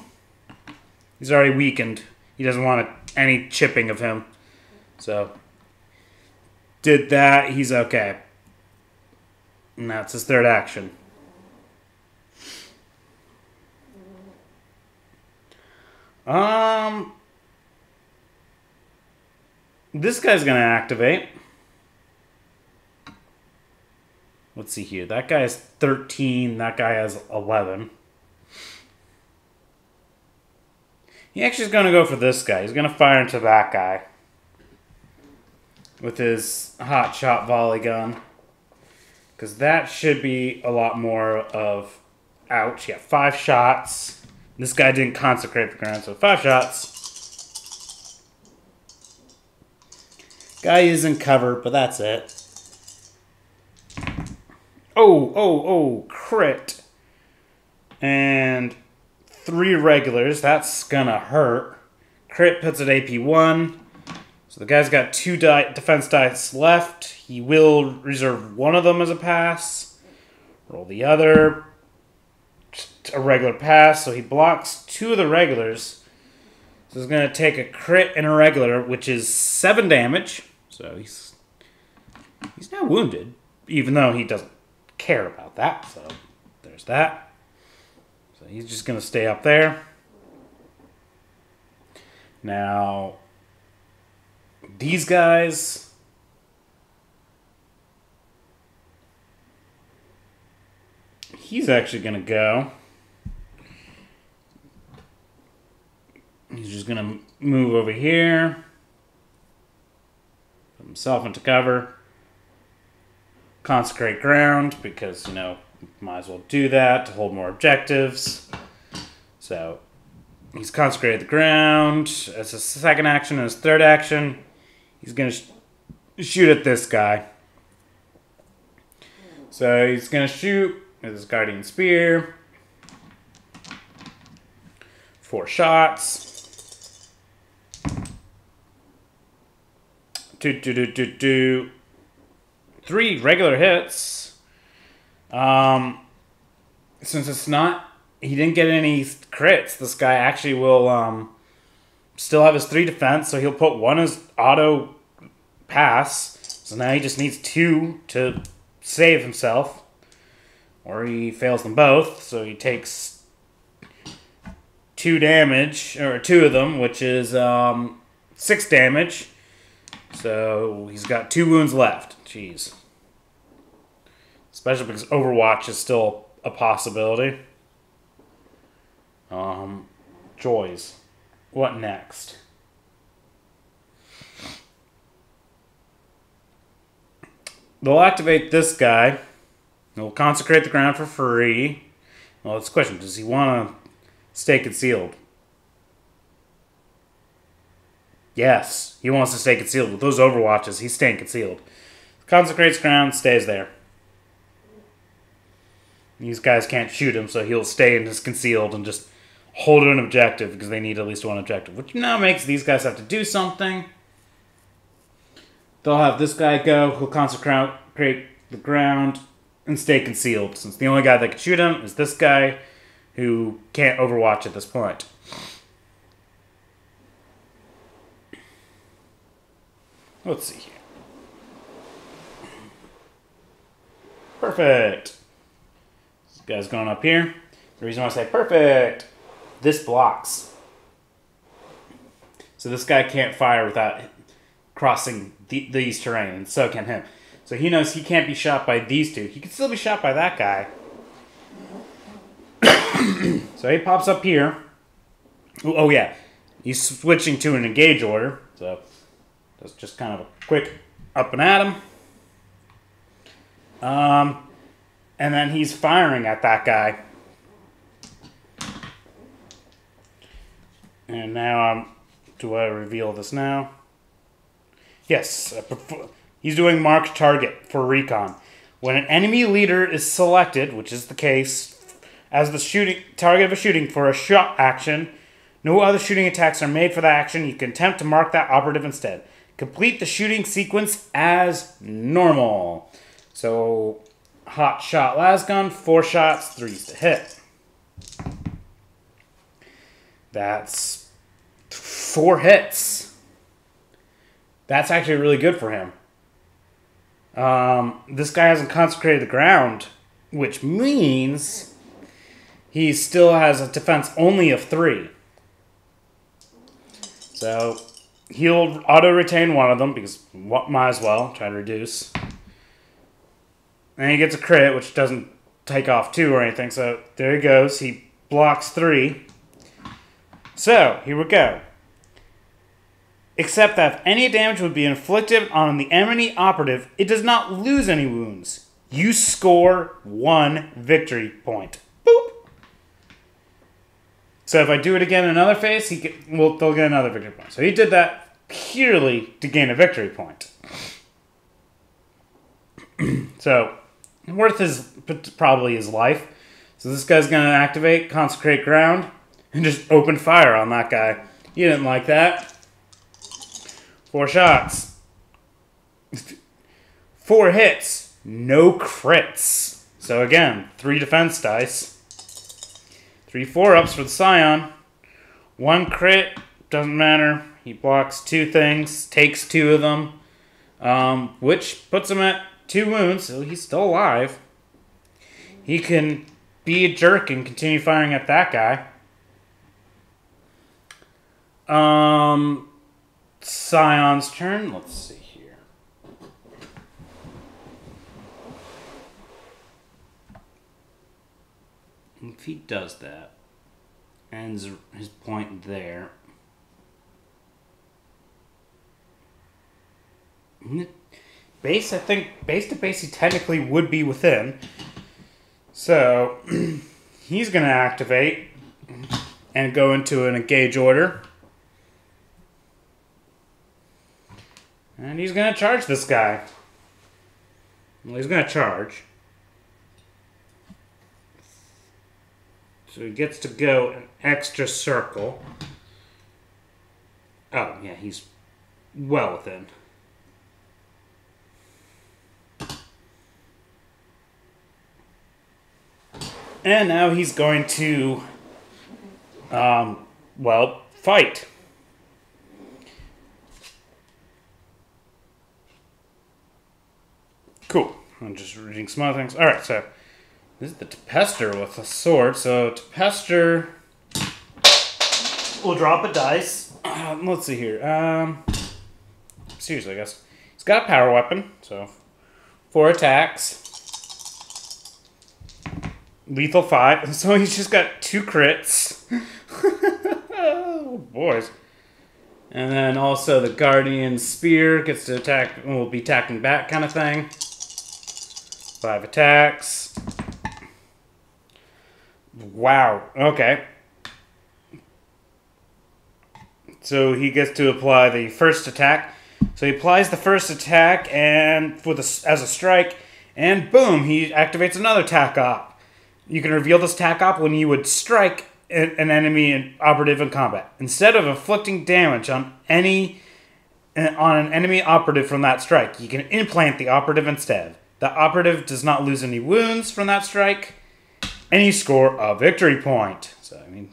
He's already weakened. He doesn't want any chipping of him. So, did that. He's okay. And that's his third action. Um, this guy's gonna activate. Let's see here. That guy has 13. That guy has 11. He actually is going to go for this guy. He's going to fire into that guy. With his hot shot volley gun. Because that should be a lot more of... Ouch. Yeah, five shots. This guy didn't consecrate the ground, so five shots. Guy is in cover, but that's it. Oh, oh, oh, crit. And three regulars. That's gonna hurt. Crit puts it AP1. So the guy's got two defense dice left. He will reserve one of them as a pass. Roll the other. A regular pass. So he blocks two of the regulars. So he's gonna take a crit and a regular, which is seven damage. So he's he's now wounded, even though he doesn't care about that. So there's that. So he's just going to stay up there. Now, these guys. He's actually going to go. He's just going to move over here. Put himself into cover consecrate ground because, you know, might as well do that to hold more objectives. So he's consecrated the ground as his second action and his third action. He's going to sh- shoot at this guy. So he's going to shoot with his guardian spear. Four shots. Do, do, do, do, do three regular hits. Um, since it's not, he didn't get any crits. This guy actually will um, still have his three defense, so he'll put one as auto pass. So now he just needs two to save himself, or he fails them both. So he takes two damage, or two of them, which is um, six damage. So he's got two wounds left. Jeez. Especially because Overwatch is still a possibility. Um, joys. What next? They'll activate this guy. They'll consecrate the ground for free. Well, it's a question. Does he want to stay concealed? Yes, he wants to stay concealed. With those overwatches, he's staying concealed. Consecrates ground, stays there. These guys can't shoot him, so he'll stay in his concealed and just hold an objective because they need at least one objective, which now makes these guys have to do something. They'll have this guy go, who'll consecrate the ground and stay concealed, since the only guy that can shoot him is this guy who can't overwatch at this point. Let's see here. Perfect. This guy's going up here. The reason why I say perfect, this blocks. So this guy can't fire without crossing the, these terrain, and so can him. So he knows he can't be shot by these two. He can still be shot by that guy. [coughs] so he pops up here. Oh, yeah. He's switching to an engage order. So that's just kind of a quick up and at him. Um, and then he's firing at that guy. And now I'm. Do I reveal this now? Yes, uh, he's doing marked target for recon. When an enemy leader is selected, which is the case, as the shooting target of a shooting for a shot action, no other shooting attacks are made for that action. You can attempt to mark that operative instead. Complete the shooting sequence as normal. So, hot shot lasgun, four shots, threes to hit. That's four hits. That's actually really good for him. Um, this guy hasn't consecrated the ground, which means he still has a defense only of three. So he'll auto retain one of them because what might as well try to reduce. And he gets a crit, which doesn't take off two or anything. So there he goes. He blocks three. So here we go except that if any damage would be inflicted on the enemy operative, it does not lose any wounds. You score one victory point. Boop. So if I do it again in another phase, he get, well, they'll get another victory point. So he did that purely to gain a victory point. [clears throat] so worth his probably his life. So this guy's gonna activate consecrate ground and just open fire on that guy. You didn't like that. Four shots. Four hits. No crits. So again, three defense dice. Three four ups for the Scion. One crit. Doesn't matter. He blocks two things. Takes two of them. Um, which puts him at two wounds, so he's still alive. He can be a jerk and continue firing at that guy. Um, Scion's turn. Let's see here. If he does that, ends his point there. Base, I think, base to base, he technically would be within. So, [clears throat] he's going to activate and go into an engage order. And he's to charge this guy. Well, he's to charge. So he gets to go an extra circle. Oh, yeah, he's well within. And now he's going to, um, well, fight. Cool. I'm just reading some other things. All right, so this is the Tempestor with a sword. So Tempestor will drop a dice. Uh, [clears throat] let's see here. Um, seriously, I guess he's got a power weapon. So four attacks, lethal five. [laughs] So he's just got two crits. [laughs] oh, boys. And then also the Guardian Spear gets to attack, will be attacking back kind of thing. Five attacks. Wow. Okay. So he gets to apply the first attack. So he applies the first attack and for the as a strike, and boom, he activates another tac op. You can reveal this tac op when you would strike an enemy operative in combat. Instead of inflicting damage on any eh, on an enemy operative from that strike, you can implant the operative instead. The operative does not lose any wounds from that strike, and you score a victory point. So, I mean,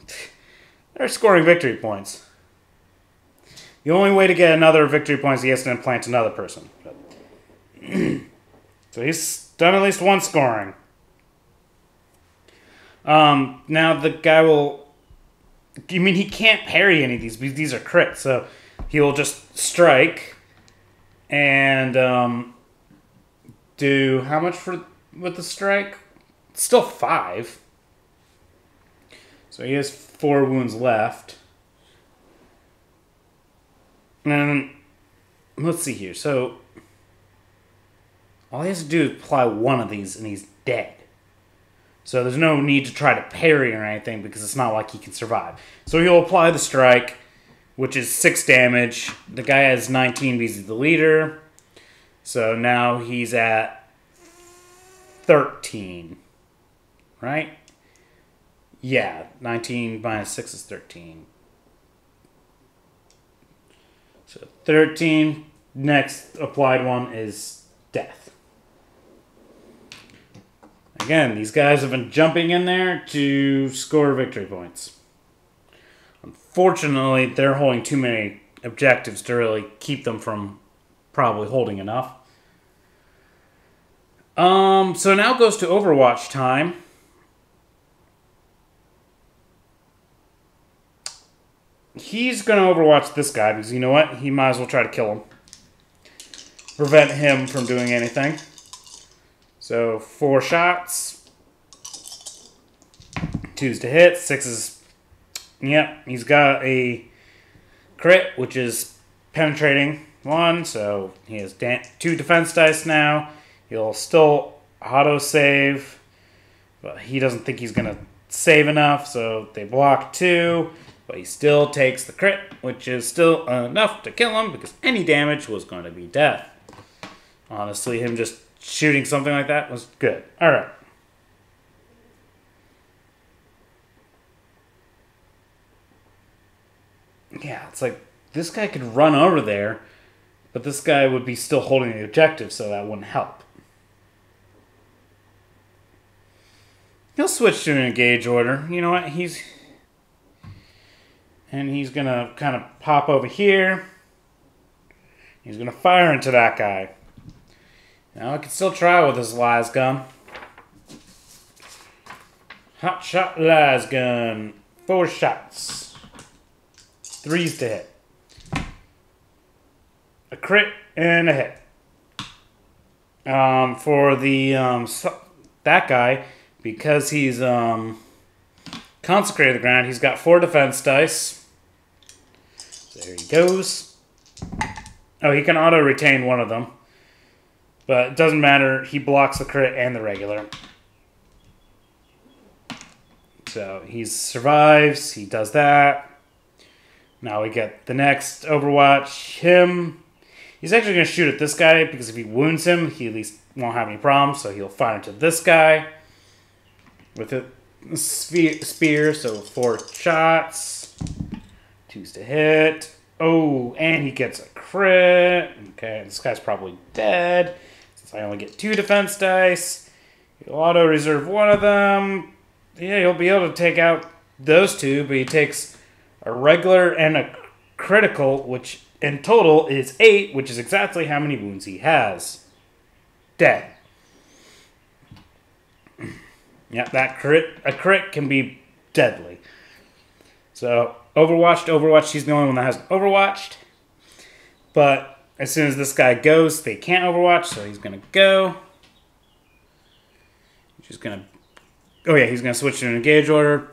[laughs] they're scoring victory points. The only way to get another victory point is he has to implant another person. [clears throat] so he's done at least one scoring. Um, now the guy will. I mean, he can't parry any of these because these are crits. So he will just strike, and um, do how much for with the strike? still five. So he has four wounds left. And let's see here. So all he has to do is apply one of these and he's dead. So there's no need to try to parry or anything because it's not like he can survive. So he'll apply the strike which is six damage. The guy has 19 because he's the leader. So now he's at 13. Right? Yeah, 19 minus 6 is 13. So 13. Next applied one is death. Again, these guys have been jumping in there to score victory points. Unfortunately, they're holding too many objectives to really keep them from probably holding enough. Um, so now goes to Overwatch time. He's going to Overwatch this guy because you know what? He might as well try to kill him. Prevent him from doing anything. So, four shots. Two's to hit. Six is. Yep, he's got a crit, which is penetrating one. So, he has two defense dice now. He'll still auto save, but he doesn't think he's to save enough. So, they block two. But he still takes the crit, which is still enough to kill him because any damage was going to be death. Honestly, him just shooting something like that was good. All right. Yeah, it's like this guy could run over there, but this guy would be still holding the objective, so that wouldn't help. He'll switch to an engage order. You know what? He's and he's to kind of pop over here. He's to fire into that guy. Now I can still try with his las gun. Hot shot las gun. Four shots. Threes to hit. A crit and a hit. Um, for the um, that guy, because he's um, consecrated the ground, he's got four defense dice. There he goes. Oh, he can auto retain one of them. But it doesn't matter. He blocks the crit and the regular. So he survives. He does that. Now we get the next Overwatch. Him. He's actually going to shoot at this guy because if he wounds him, he at least won't have any problems. So he'll fire into this guy with a spear. So four shots. Two's to hit. Oh, and he gets a crit. Okay, this guy's probably dead. Since I only get two defense dice. He'll auto reserve one of them. Yeah, he'll be able to take out those two, but he takes a regular and a critical, which in total is eight, which is exactly how many wounds he has. Dead. [clears throat] Yeah, that crit a crit can be deadly. So Overwatched, overwatched, he's the only one that hasn't Overwatched. But as soon as this guy goes, they can't Overwatch, so he's gonna go. He's gonna Oh yeah, he's gonna switch to an engage order,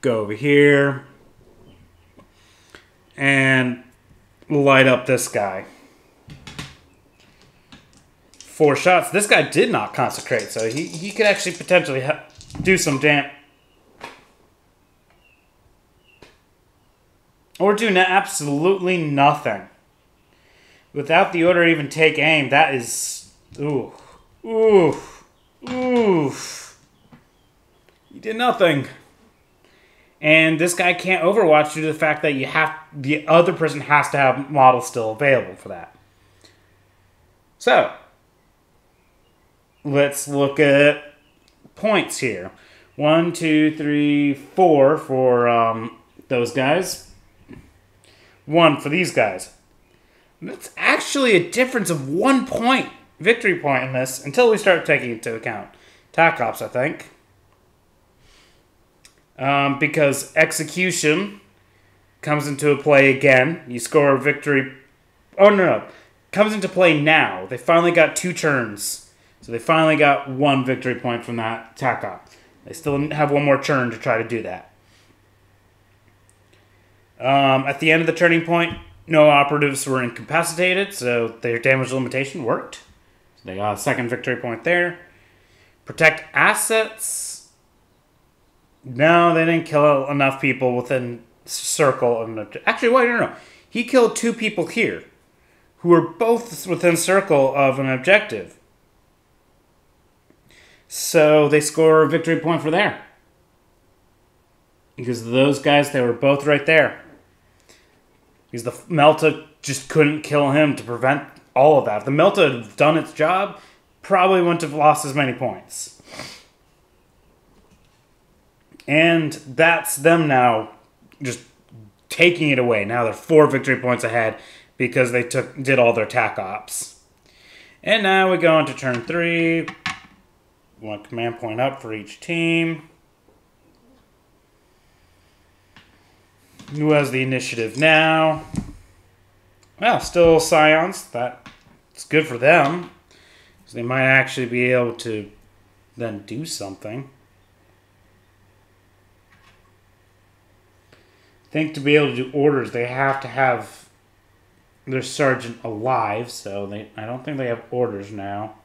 go over here, and light up this guy. Four shots. This guy did not consecrate, so he, he could actually potentially do some damage Or do absolutely nothing. Without the order even take aim, that is... Ooh. Ooh. Ooh. You did nothing. And this guy can't overwatch due to the fact that you have the other person has to have models still available for that. So let's look at points here. One, two, three, four for um, those guys one for these guys. That's actually a difference of one point, victory point in this, until we start taking into account TAC Ops, I think. Um, because execution comes into play again. You score a victory. Oh, no, no. Comes into play now. They finally got two turns. So they finally got one victory point from that TAC Op. They still have one more turn to try to do that. Um, at the end of the turning point, no operatives were incapacitated, so their damage limitation worked. So they got a second victory point there. Protect assets. No, they didn't kill enough people within circle of. Actually, wait, no, no. He killed two people here who were both within circle of an objective. So they score a victory point for there. Because those guys, they were both right there. Because the Melta just couldn't kill him to prevent all of that. If the Melta had done its job, probably wouldn't have lost as many points. And that's them now just taking it away. Now they're four victory points ahead because they took did all their tac ops. And now we go into turn three. One command point up for each team. Who has the initiative now? Well, still Scions. That's good for them. Because they might actually be able to then do something. Think to be able to do orders, they have to have their sergeant alive. So they, I don't think they have orders now.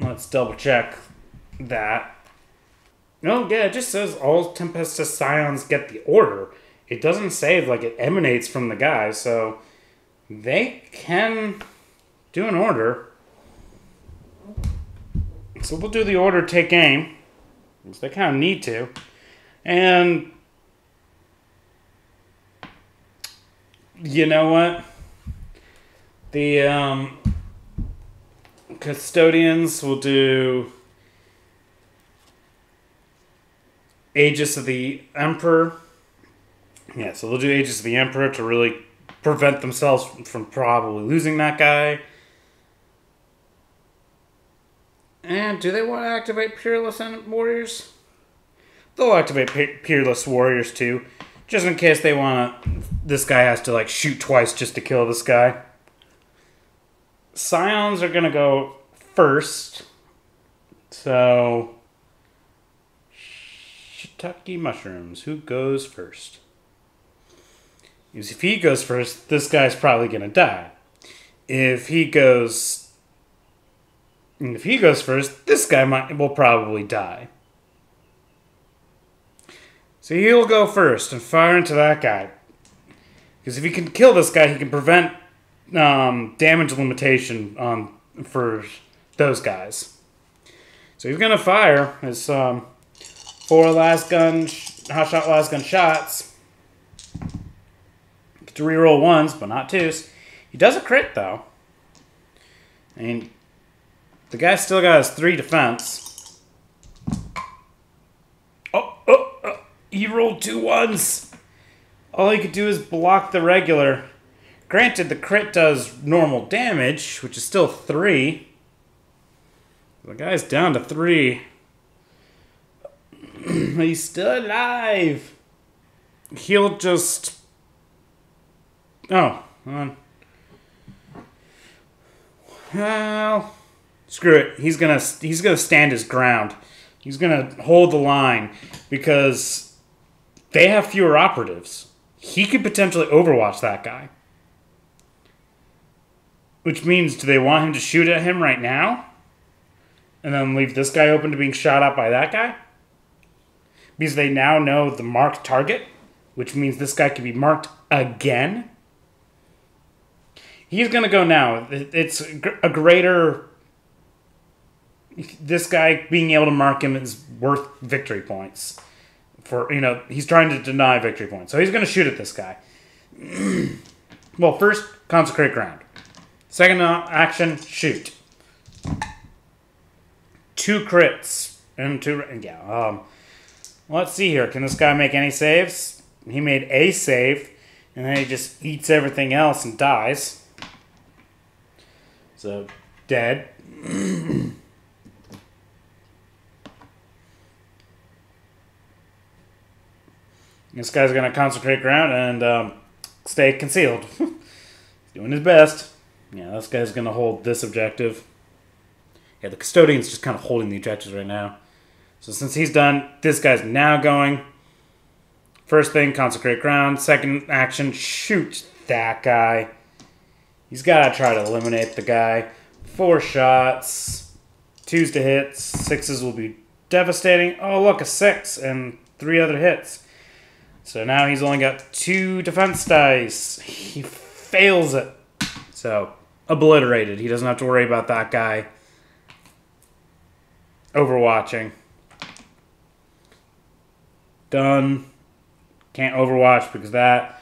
Let's double check that. No, yeah, it just says all Tempestus Scions get the order. It doesn't say like it emanates from the guy, so they can do an order. So we'll do the order take aim. Because they kind of need to. And you know what? The um, custodians will do Aegis of the Emperor. Yeah, so they'll do Aegis of the Emperor to really prevent themselves from probably losing that guy. And do they want to activate Peerless Warriors? They'll activate Peerless Warriors too, just in case they want to. This guy has to like shoot twice just to kill this guy. Scions are gonna go first, so shiitake mushrooms. Who goes first? Because if he goes first, this guy's probably gonna die. If he goes and if he goes first, this guy might will probably die. So he'll go first and fire into that guy. Because if he can kill this guy, he can prevent um, damage limitation on for those guys. So he's gonna fire his um, four las gun, hot shot las gun shots. Get to reroll ones, but not twos. He does a crit though. And the guy still got his three defense. Oh, oh, oh, he rolled two ones. All he could do is block the regular. Granted, the crit does normal damage, which is still three. The guy's down to three. [clears throat] He's still alive. He'll just. Oh, on. Well. Screw it. He's gonna he's gonna stand his ground. He's gonna hold the line because they have fewer operatives. He could potentially overwatch that guy. Which means, do they want him to shoot at him right now? And then leave this guy open to being shot at by that guy? Because they now know the marked target, which means this guy can be marked again. He's going to go now. It's a greater this guy being able to mark him is worth victory points. For you know, he's trying to deny victory points, so he's going to shoot at this guy. [clears throat] well, first consecrate ground. Second action, shoot. Two crits and two. Yeah. Um, let's see here. Can this guy make any saves? He made a save, and then he just eats everything else and dies. So dead. [clears throat] This guy's going to consecrate ground and um, stay concealed. [laughs] doing his best. Yeah, this guy's going to hold this objective. Yeah, the custodian's just kind of holding the objectives right now. So since he's done, this guy's now going. First thing, consecrate ground. Second action, shoot that guy. He's got to try to eliminate the guy. Four shots. twos to hits, sixes will be devastating. Oh, look, a six and three other hits. So now he's only got two defense dice. He fails it. So, obliterated. He doesn't have to worry about that guy overwatching. Done. Can't overwatch because that.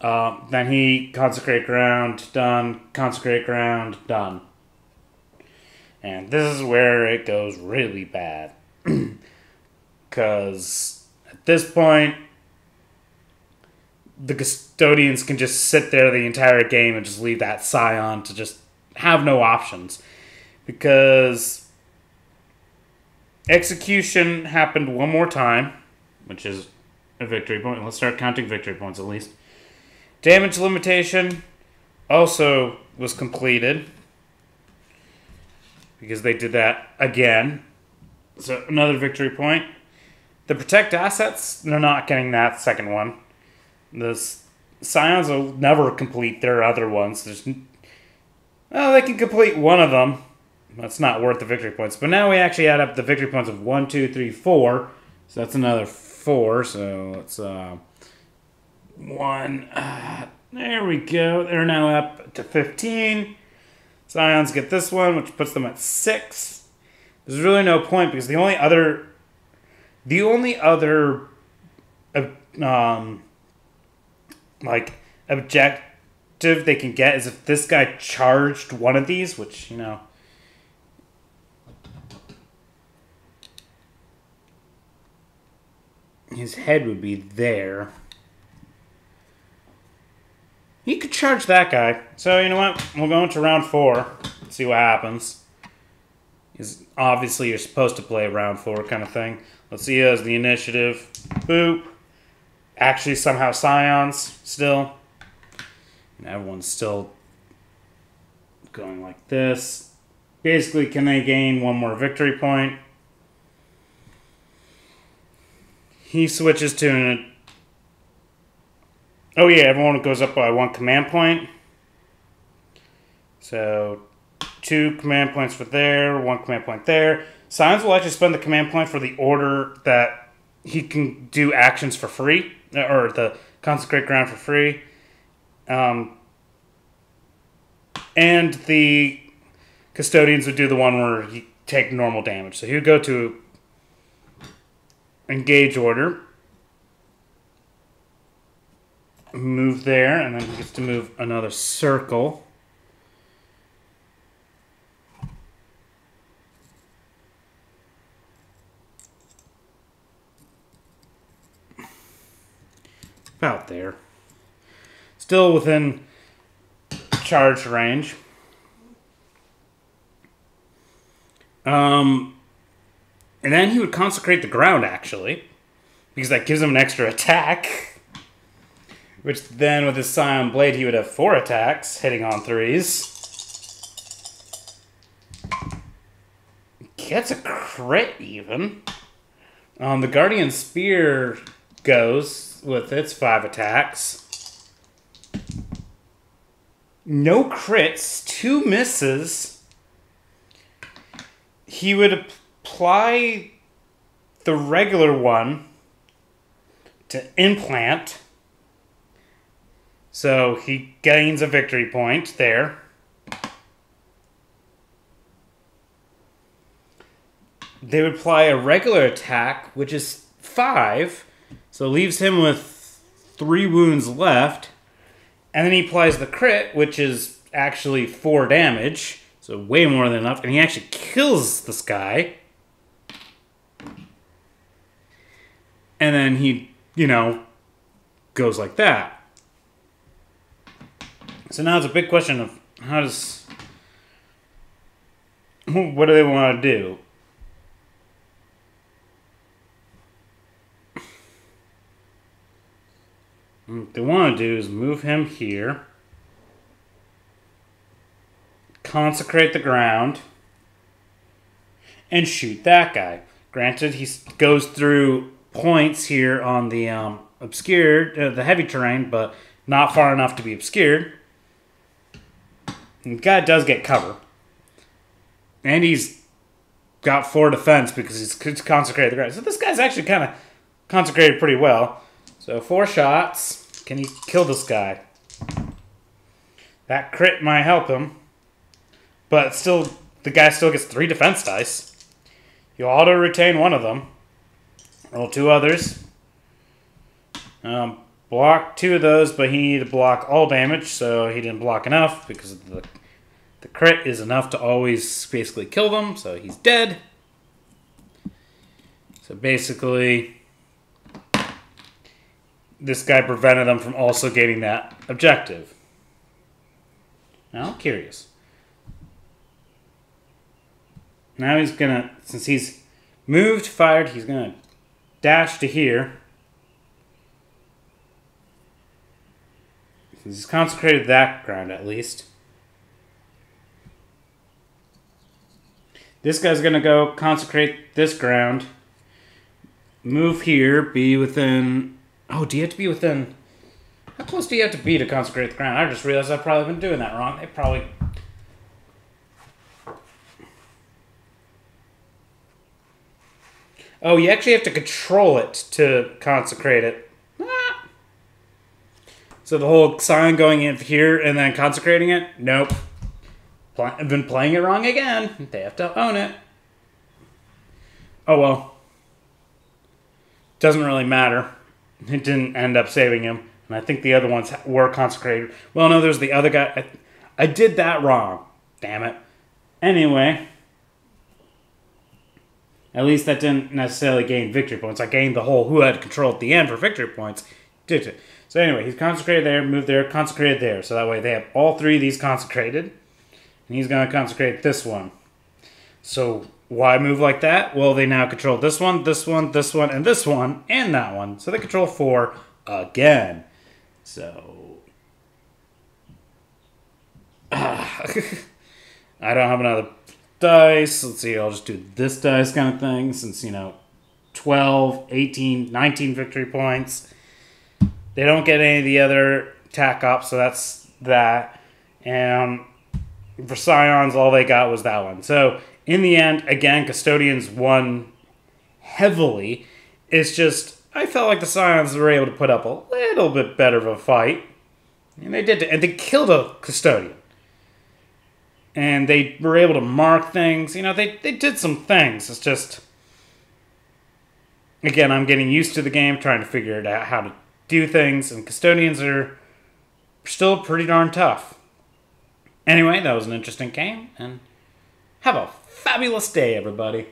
Uh, then he consecrate ground, done. Consecrate ground, done. And this is where it goes really bad. [clears throat] Because at this point, the custodians can just sit there the entire game and just leave that scion to just have no options. Because execution happened one more time, which is a victory point. Let's start counting victory points at least. Damage limitation also was completed because they did that again. So another victory point. The protect assets, they're not getting that second one. The scions will never complete their other ones. There's, well, they can complete one of them. That's not worth the victory points. But now we actually add up the victory points of one, two, three, four. So that's another four. So it's uh, one. Uh, there we go. They're now up to 15. Scions get this one, which puts them at six. There's really no point because the only other, the only other, uh, um, like objective they can get is if this guy charged one of these, which you know. His head would be there. He could charge that guy. So you know what? We'll go into round four. See what happens. Is obviously you're supposed to play round four kind of thing. Let's see as the initiative. Boop. Actually, somehow Scions still. And everyone's still going like this. Basically, can they gain one more victory point? He switches to an Oh yeah, everyone goes up by one command point. So two command points for there, one command point there. Scions will actually spend the command point for the order that he can do actions for free, or the consecrate ground for free. Um, and the custodians would do the one where you take normal damage. So he would go to engage order move there, and then he gets to move another circle. About there. Still within charge range. Um, and then he would consecrate the ground, actually, because that gives him an extra [laughs] attack. Which then, with his Scion Blade, he would have four attacks, hitting on threes. Gets a crit, even. Um, the Guardian Spear goes with its five attacks. No crits, two misses. He would apply the regular one to implant so he gains a victory point there. They would apply a regular attack, which is five, so leaves him with three wounds left. And then he applies the crit, which is actually four damage, so way more than enough. And he actually kills this guy. And then he, you know, goes like that. So now it's a big question of how does what do they want to do? What they want to do is move him here, consecrate the ground, and shoot that guy. Granted, he goes through points here on the um, obscured, uh, the heavy terrain, but not far enough to be obscured. And the guy does get cover. And he's got four defense because he's consecrated the ground. So this guy's actually kind of consecrated pretty well. So four shots. Can he kill this guy? That crit might help him, but still, the guy still gets three defense dice. You auto retain one of them. Roll two others. Um, block two of those, but he needed to block all damage, so he didn't block enough because the the crit is enough to always basically kill them, so he's dead. So basically, this guy prevented them from also getting that objective. Now, I'm curious. Now he's gonna, since he's moved, fired, he's gonna dash to here. He's consecrated that ground at least. This guy's gonna go consecrate this ground. Move here, be within. Oh, do you have to be within? How close do you have to be to consecrate the ground? I just realized I've probably been doing that wrong. They probably. Oh, you actually have to control it to consecrate it. Ah. So the whole sign going in here and then consecrating it? Nope. Pl- I've been playing it wrong again. They have to own it. Oh well. Doesn't really matter. It didn't end up saving him. And I think the other ones were consecrated. Well, no, there's the other guy. I, I did that wrong. Damn it. Anyway. At least that didn't necessarily gain victory points. I gained the whole who had control at the end for victory points. Did it. So anyway, he's consecrated there, moved there, consecrated there. So that way they have all three of these consecrated. And he's going to consecrate this one. So why move like that? Well, they now control this one, this one, this one, and this one, and that one. So they control four again. So. [sighs] I don't have another dice. Let's see, I'll just do this dice kind of thing since, you know, 12, 18, 19 victory points. They don't get any of the other tac op, so that's that. And for Scions, all they got was that one. So in the end, again, Custodians won heavily. It's just I felt like the Scions were able to put up a little bit better of a fight, and they did, and they killed a Custodian. And they were able to mark things. You know, they they did some things. It's just again, I'm getting used to the game, trying to figure it out how to do things, and Custodians are still pretty darn tough. Anyway, that was an interesting game, and have a fabulous day, everybody.